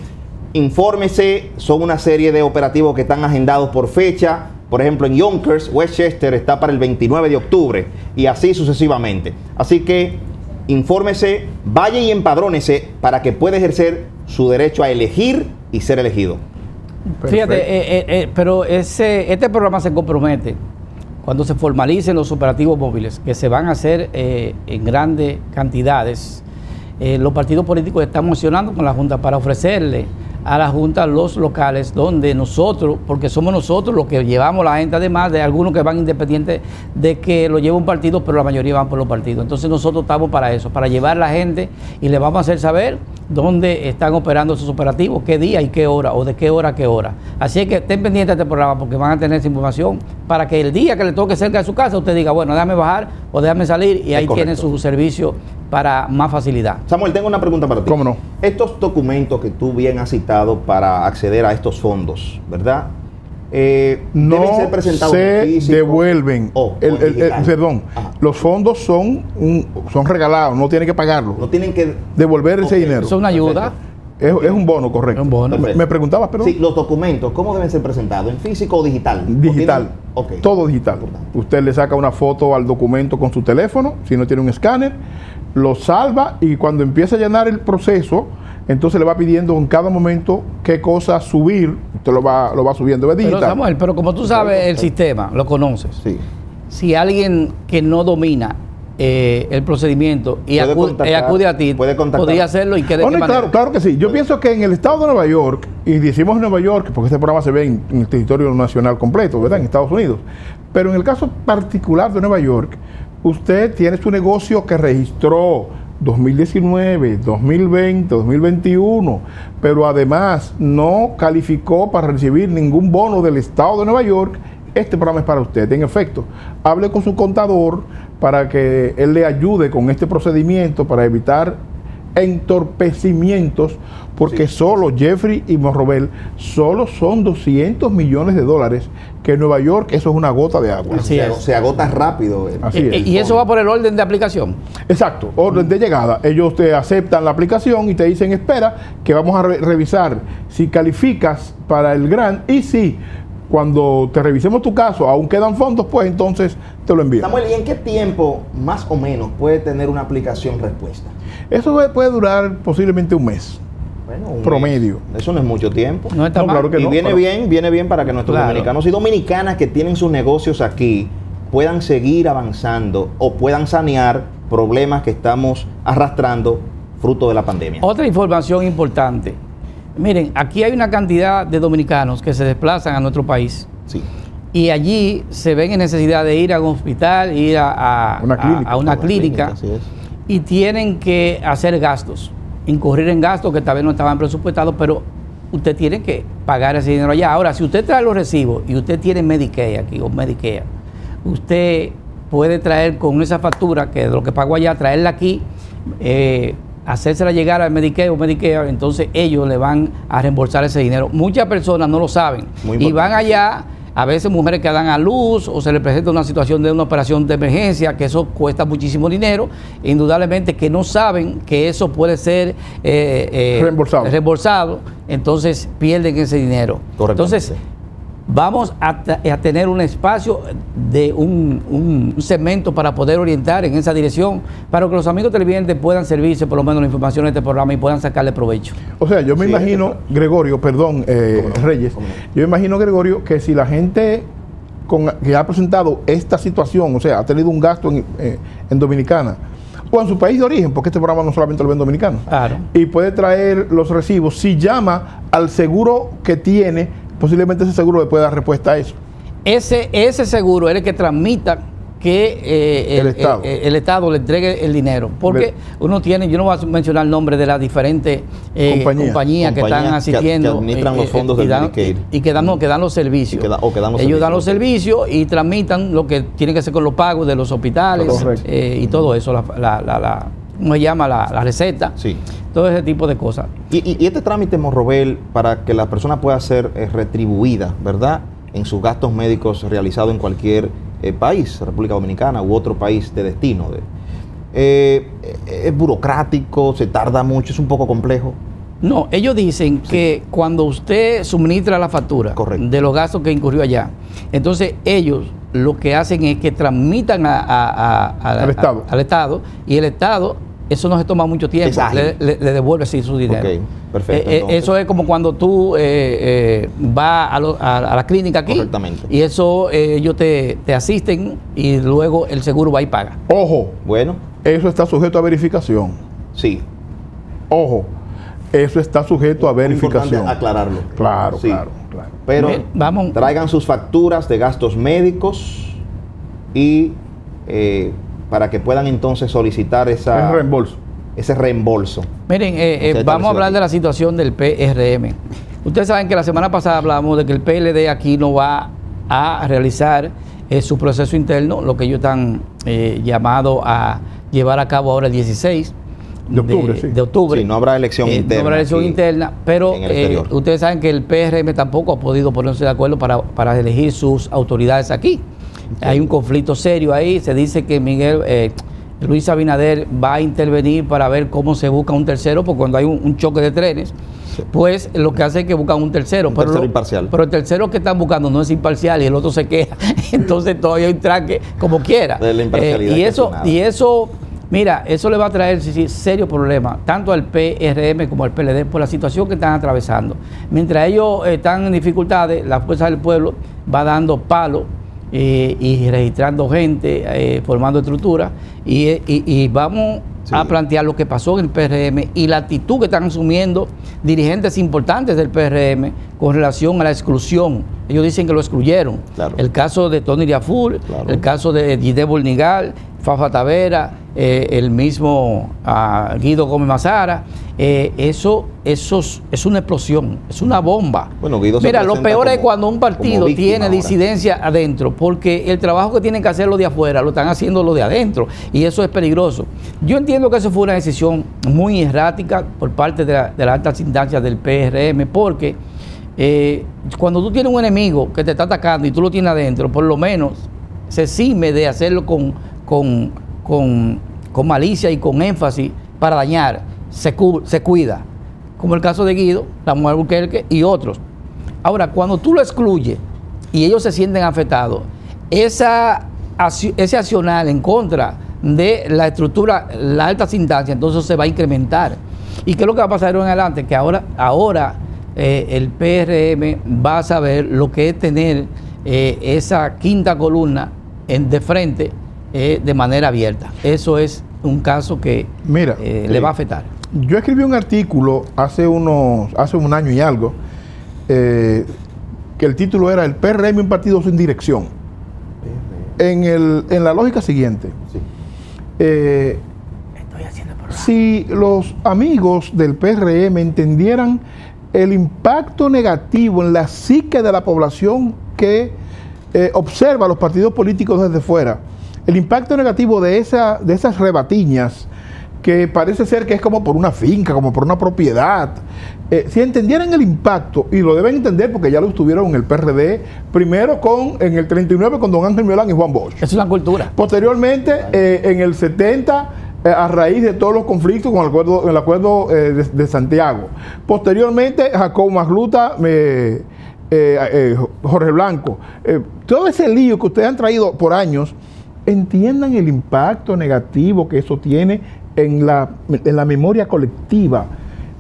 infórmese, son una serie de operativos que están agendados por fecha. Por ejemplo, en Yonkers, Westchester está para el 29 de octubre y así sucesivamente. Así que infórmese, vaya y empadrónese para que pueda ejercer su derecho a elegir y ser elegido. Fíjate, eh, eh, eh, pero ese, este programa se compromete cuando se formalicen los operativos móviles, que se van a hacer eh, en grandes cantidades. eh, los partidos políticos están mocionando con la Junta para ofrecerle a la Junta los locales donde nosotros, porque somos nosotros los que llevamos la gente, además de algunos que van independientes de que lo lleva un partido, pero la mayoría van por los partidos. Entonces nosotros estamos para eso, para llevar la gente y le vamos a hacer saber dónde están operando esos operativos, qué día y qué hora, o de qué hora a qué hora. Así que estén pendientes de este programa porque van a tener esa información para que el día que le toque cerca de su casa usted diga, bueno, déjame bajar o déjame salir y Es ahí tiene su servicio para más facilidad. Samuel, tengo una pregunta para ti. ¿Cómo no? Estos documentos que tú bien has citado para acceder a estos fondos, ¿verdad? Eh, deben no ser presentados en se físico. devuelven. Oh, El- o el- el- digital. perdón, los fondos son un- son regalados, no tienen que pagarlo. No tienen que devolver ese dinero. Es una ayuda. Es, es un bono, correcto. Me, me preguntabas, pero Sí, los documentos, ¿cómo deben ser presentados? ¿En físico o digital? digital. ¿O tienen- Ok. Todo digital. Usted le saca una foto al documento con su teléfono, si no tiene un escáner, lo salva y cuando empieza a llenar el proceso, entonces le va pidiendo en cada momento qué cosa subir, usted lo va, lo va subiendo, es Pero digital. Samuel, pero como tú sabes el sistema, lo conoces. Si alguien que no domina eh, el procedimiento y acude, eh, acude a ti, puede contactar. podría hacerlo y que de Oh, no, claro, claro que sí. Yo pienso que en el estado de Nueva York, y decimos Nueva York porque este programa se ve en, en el territorio nacional completo, ¿verdad? En Estados Unidos. Pero en el caso particular de Nueva York, usted tiene su negocio que registró 2019, 2020, 2021, pero además no calificó para recibir ningún bono del estado de Nueva York, este programa es para usted. En efecto, hable con su contador para que él le ayude con este procedimiento para evitar entorpecimientos, porque solo Jeffrey y Morrobel solo son 200 millones de dólares, que en Nueva York eso es una gota de agua. Así es. Se agota rápido. eh. Así es. y eso va por el orden de aplicación. Exacto, orden de llegada. Ellos te aceptan la aplicación y te dicen, espera, que vamos a re- revisar si calificas para el grant y si cuando te revisemos tu caso aún quedan fondos, pues entonces te lo envían. Samuel, ¿y en qué tiempo más o menos puede tener una aplicación respuesta? Eso puede- puede durar posiblemente un mes. Bueno, un promedio. mes. Eso no es mucho tiempo. No está No, mal. claro que y no, viene pero- bien, viene bien para que nuestros Claro. dominicanos y dominicanas que tienen sus negocios aquí puedan seguir avanzando o puedan sanear problemas que estamos arrastrando fruto de la pandemia. Otra información importante. Miren, aquí hay una cantidad de dominicanos que se desplazan a nuestro país. Sí. Y allí se ven en necesidad de ir a un hospital, ir a, a- Una clínica. a una clínica, Así es. y tienen que hacer gastos, incurrir en gastos que tal vez no estaban presupuestados, pero usted tiene que pagar ese dinero allá. Ahora, si usted trae los recibos y usted tiene Medicaid aquí o Medicare, usted puede traer con esa factura, que de lo que pago allá, traerla aquí, eh, hacérsela llegar al Medicare o Medicare, entonces ellos le van a reembolsar ese dinero. Muchas personas no lo saben Muy y van allá, a veces mujeres que dan a luz o se les presenta una situación de una operación de emergencia, que eso cuesta muchísimo dinero, indudablemente que no saben que eso puede ser eh, eh, Reembolsado. reembolsado, entonces pierden ese dinero. Entonces, vamos a, tener un espacio de un, segmento para poder orientar en esa dirección, para que los amigos televidentes puedan servirse por lo menos la información de este programa y puedan sacarle provecho. O sea, yo me imagino, Gregorio, perdón, eh, Reyes, yo me imagino, Gregorio, que si la gente con, que ha presentado esta situación, o sea, ha tenido un gasto en, eh, en Dominicana, o en su país de origen, porque este programa no solamente lo ven dominicanos, Claro. y puede traer los recibos, si llama al seguro que tiene, posiblemente ese seguro le pueda dar respuesta a eso. Ese, ese seguro es el que transmita que eh, El Estado. eh, el Estado le entregue el dinero. Porque uno tiene, yo no voy a mencionar el nombre de las diferentes eh, Compañías. que están que- asistiendo. que administran los fondos y del dan, Medicaid. Y que dan, no, que dan los servicios. Y que da- o que dan los Ellos dan los servicios y tramitan lo que tiene que hacer con los pagos de los hospitales eh, y todo eso. La, la, la, la- ¿Cómo se llama? La, la receta. Sí. Todo ese tipo de cosas. Y, y- y este trámite, Morrobel, para que la persona pueda ser eh, retribuida, ¿verdad? En sus gastos médicos realizados en cualquier eh, país, República Dominicana u otro país de destino. de- eh, es burocrático, se tarda mucho, es un poco complejo. No, ellos dicen que cuando usted suministra la factura de los gastos que incurrió allá, entonces ellos lo que hacen es que transmitan a- a- a- a- Al Estado. al Estado y el Estado, eso no se toma mucho tiempo, Es ágil. le, le- le devuelve así su dinero. Ok, perfecto, Eh, eh, entonces. eso es como cuando tú eh, eh, vas a, lo- a- a la clínica aquí Correctamente. y eso eh, ellos te, te asisten y luego el seguro va y paga. Ojo, Bueno, eso está sujeto a verificación. sí. Ojo, eso está sujeto a verificación. Importante aclararlo. Claro, Sí. claro, claro. Pero Bien, vamos. traigan sus facturas de gastos médicos y eh, para que puedan entonces solicitar esa, Es reembolso. ese reembolso. Miren, eh, eh, vamos a hablar aquí. de la situación del PRM. Ustedes saben que la semana pasada hablamos de que el PLD aquí no va a realizar eh, su proceso interno, lo que ellos están eh, llamados a llevar a cabo ahora el 16 De octubre, sí. de octubre. Sí, no habrá elección Eh, interna. No habrá elección aquí. interna, pero eh, ustedes saben que el PRM tampoco ha podido ponerse de acuerdo para, para elegir sus autoridades aquí. Hay un conflicto serio ahí. Se dice que Miguel eh, Luis Abinader va a intervenir para ver cómo se busca un tercero, porque cuando hay un, un choque de trenes, pues lo que hace es que buscan un tercero. Un pero, tercero lo- imparcial. pero el tercero que están buscando no es imparcial y el otro se queja. Entonces todavía hay un traque como quiera. De la imparcialidad Eh, y casi eso, y eso, mira, eso le va a traer sí, sí, serios problemas, tanto al PRM como al PLD, por la situación que están atravesando. Mientras ellos están en dificultades, la Fuerza del Pueblo va dando palos eh, y registrando gente, eh, formando estructuras, y, y- y vamos a plantear lo que pasó en el PRM y la actitud que están asumiendo dirigentes importantes del PRM con relación a la exclusión. Ellos dicen que lo excluyeron. Claro. El caso de Tony Claro. el caso de Gide Bolnigal, Fafa Tavera, eh, el mismo ah, Guido Gómez Mazara, eh, eso, eso es- una explosión, es una bomba. Bueno, Guido Mira, lo peor es cuando un partido tiene ahora. disidencia adentro, porque el trabajo que tienen que hacer los de afuera lo están haciendo los de adentro, y eso es peligroso. Yo entiendo que eso fue una decisión muy errática por parte de la, de las altas instancias del PRM, porque eh, cuando tú tienes un enemigo que te está atacando y tú lo tienes adentro, por lo menos se exime de hacerlo con, con, con, con malicia y con énfasis para dañar, se, cu- se cuida. Como el caso de Guido, la mujer y otros. Ahora, cuando tú lo excluyes y ellos se sienten afectados, esa, ese accionar en contra de la estructura, la alta instancia, entonces se va a incrementar. ¿Y qué es lo que va a pasar en adelante? Que ahora, ahora eh, el PRM va a saber lo que es tener eh, esa quinta columna en, de frente eh, de manera abierta. Eso es un caso que Mira, le va a afectar. Yo escribí un artículo hace unos, hace un año y algo, eh, que el título era El PRM un partido sin dirección. En, el, en la lógica siguiente. eh, si los amigos del PRM entendieran el impacto negativo en la psique de la población que eh, observa los partidos políticos desde fuera, el impacto negativo de, esa, de esas rebatiñas, que parece ser que es como por una finca, como por una propiedad. Eh, si entendieran el impacto, y lo deben entender porque ya lo estuvieron en el PRD, primero con en el 39 con don Ángel Milán y Juan Bosch. Es una cultura. Posteriormente, eh, en el 70, eh, a raíz de todos los conflictos con el acuerdo, el acuerdo de, de Santiago. Posteriormente, Jacob Magluta, Jorge Blanco, todo ese lío que ustedes han traído por años, entiendan el impacto negativo que eso tiene en la, en la memoria colectiva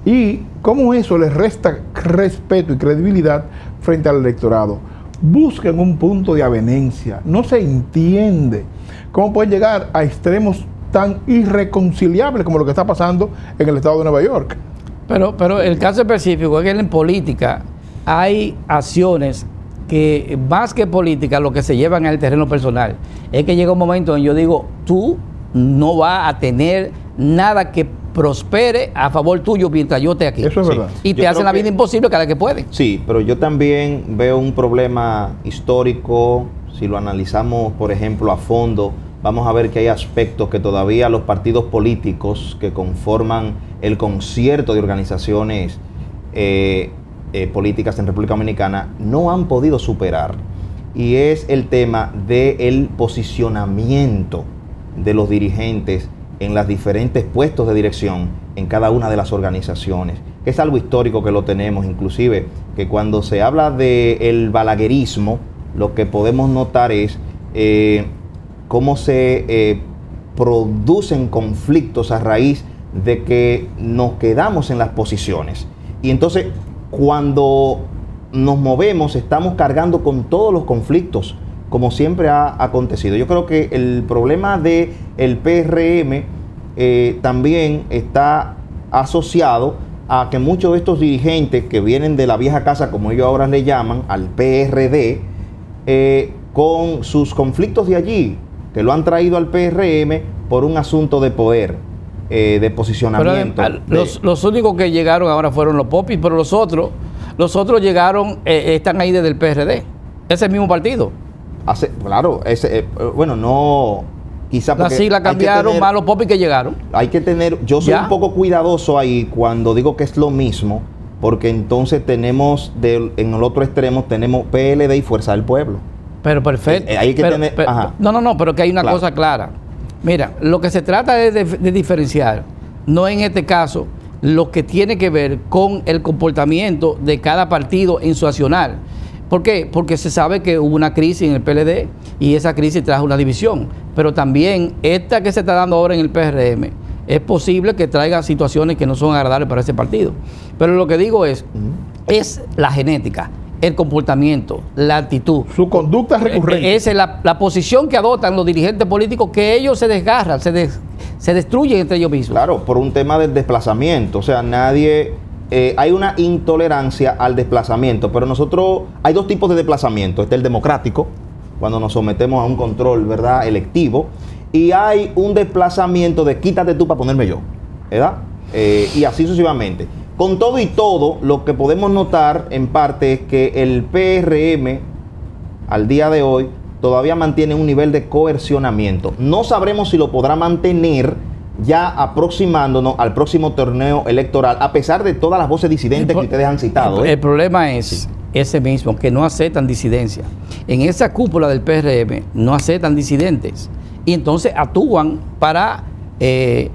y cómo eso les resta respeto y credibilidad frente al electorado. Busquen un punto de avenencia. No se entiende cómo pueden llegar a extremos tan irreconciliables como lo que está pasando en el estado de Nueva York. Pero, pero el caso específico es que en política hay acciones que más que política lo que se llevan al terreno personal. Es que llega un momento en yo digo, tú no vas a tener nada que prospere a favor tuyo mientras yo esté aquí. Eso es verdad. Y te Yo hacen la que- vida imposible cada que pueden. Sí, pero yo también veo un problema histórico, si lo analizamos, por ejemplo, a fondo, vamos a ver que hay aspectos que todavía los partidos políticos que conforman el concierto de organizaciones eh, eh, políticas en República Dominicana no han podido superar. Y es el tema del posicionamiento de los dirigentes en los diferentes puestos de dirección en cada una de las organizaciones. Es algo histórico que lo tenemos, inclusive que cuando se habla del balaguerismo, lo que podemos notar es eh, cómo se eh, producen conflictos a raíz de que nos quedamos en las posiciones. Y entonces, cuando nos movemos, estamos cargando con todos los conflictos, como siempre ha acontecido. Yo creo que el problema del el PRM eh, también está asociado a que muchos de estos dirigentes que vienen de la vieja casa, como ellos ahora le llaman, al PRD, eh, con sus conflictos de allí, que lo han traído al PRM por un asunto de poder, eh, de posicionamiento. de- los, los únicos que llegaron ahora fueron los popis, pero los otros, los otros llegaron, están ahí desde el PRD. Ese mismo partido. Hace- claro, ese, eh, bueno, no, quizá porque hay que cambiaron, tener- más los popis que llegaron. Hay que tener, yo soy ¿Ya? un poco cuidadoso ahí cuando digo que es lo mismo, porque entonces tenemos en el otro extremo tenemos PLD y Fuerza del Pueblo. Pero perfecto. Eh, eh, hay que Pero- tener- pero- ajá. no, no, no, pero que hay una Claro. cosa clara. Mira, lo que se trata es de, de diferenciar, no en este caso, lo que tiene que ver con el comportamiento de cada partido en su accionar. ¿Por qué? Porque se sabe que hubo una crisis en el PLD y esa crisis trajo una división. Pero también esta que se está dando ahora en el PRM, es posible que traiga situaciones que no son agradables para ese partido. Pero lo que digo es, es la genética, el comportamiento, la actitud. Su conducta recurrente. Eh, Esa es la, la posición que adoptan los dirigentes políticos, que ellos se desgarran, se, des- se destruyen entre ellos mismos. Claro, por un tema del desplazamiento. O sea, nadie. Eh, hay una intolerancia al desplazamiento, pero nosotros. Hay dos tipos de desplazamiento. Este es el democrático, cuando nos sometemos a un control, ¿verdad?, electivo. Y hay un desplazamiento de quítate tú para ponerme yo, ¿verdad? Eh, y así sucesivamente. Con todo y todo, lo que podemos notar en parte es que el PRM al día de hoy todavía mantiene un nivel de coercionamiento. No sabremos si lo podrá mantener ya aproximándonos al próximo torneo electoral, a pesar de todas las voces disidentes que ustedes han citado. El, ¿eh? el problema es ese mismo, que no aceptan disidencia. En esa cúpula del PRM no aceptan disidentes. Y entonces actúan para eh,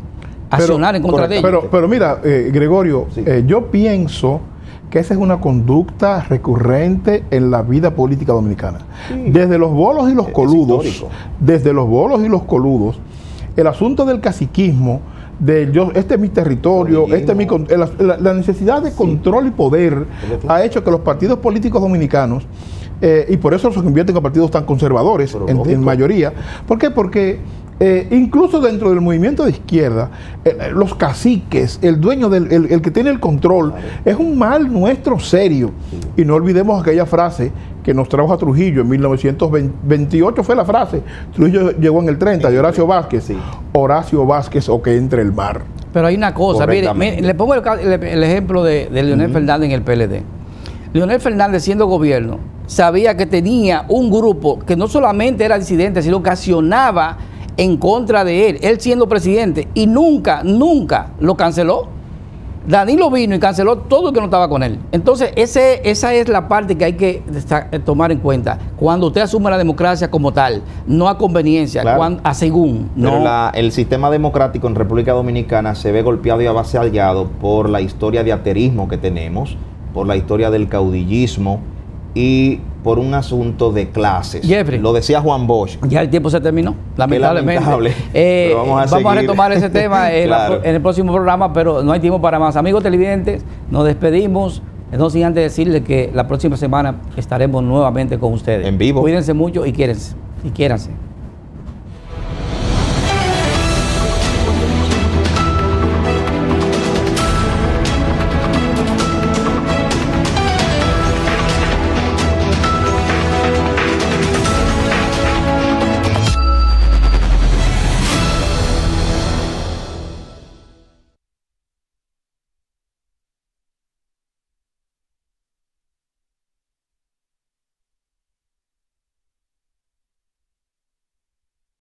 accionar en contra de ellos. Pero, pero mira, eh, Gregorio, eh, yo pienso que esa es una conducta recurrente en la vida política dominicana. Desde los bolos y los coludos, histórico. desde los bolos y los coludos, el asunto del caciquismo, de yo, este es mi territorio, este es mi la, la- necesidad de control y poder ha hecho que los partidos políticos dominicanos, eh, y por eso se convierten en partidos tan conservadores en, mayoría. ¿Por qué? Porque eh, incluso dentro del movimiento de izquierda, eh, eh, los caciques, el dueño del el, el que tiene el control, es un mal nuestro serio. Y no olvidemos aquella frase que nos trajo a Trujillo en 1928 fue la frase. Trujillo llegó en el 30 de Horacio Vázquez. Horacio Vázquez o que entre el mar. Pero hay una cosa, mire, le pongo el, ca- el- el ejemplo de, de Leonel Fernández en el PLD. Leonel Fernández siendo gobierno sabía que tenía un grupo que no solamente era disidente, sino que accionaba en contra de él, él siendo presidente, y nunca, nunca lo canceló. Danilo vino y canceló todo el que no estaba con él. Entonces, ese, esa es la parte que hay que eh, tomar en cuenta. Cuando usted asume la democracia como tal, no a conveniencia, Claro. a según. Pero no. la- el sistema democrático en República Dominicana se ve golpeado y avasallado por la historia de aterismo que tenemos, por la historia del caudillismo y por un asunto de clases. Jeffrey. Lo decía Juan Bosch. Ya el tiempo se terminó, lamentablemente. lamentable, Eh, vamos a seguir. retomar ese tema en, la- Claro. en el próximo programa, pero no hay tiempo para más. Amigos televidentes, nos despedimos. No sin antes decirles que la próxima semana estaremos nuevamente con ustedes. En vivo. Cuídense mucho y quiérense. Y quiéranse.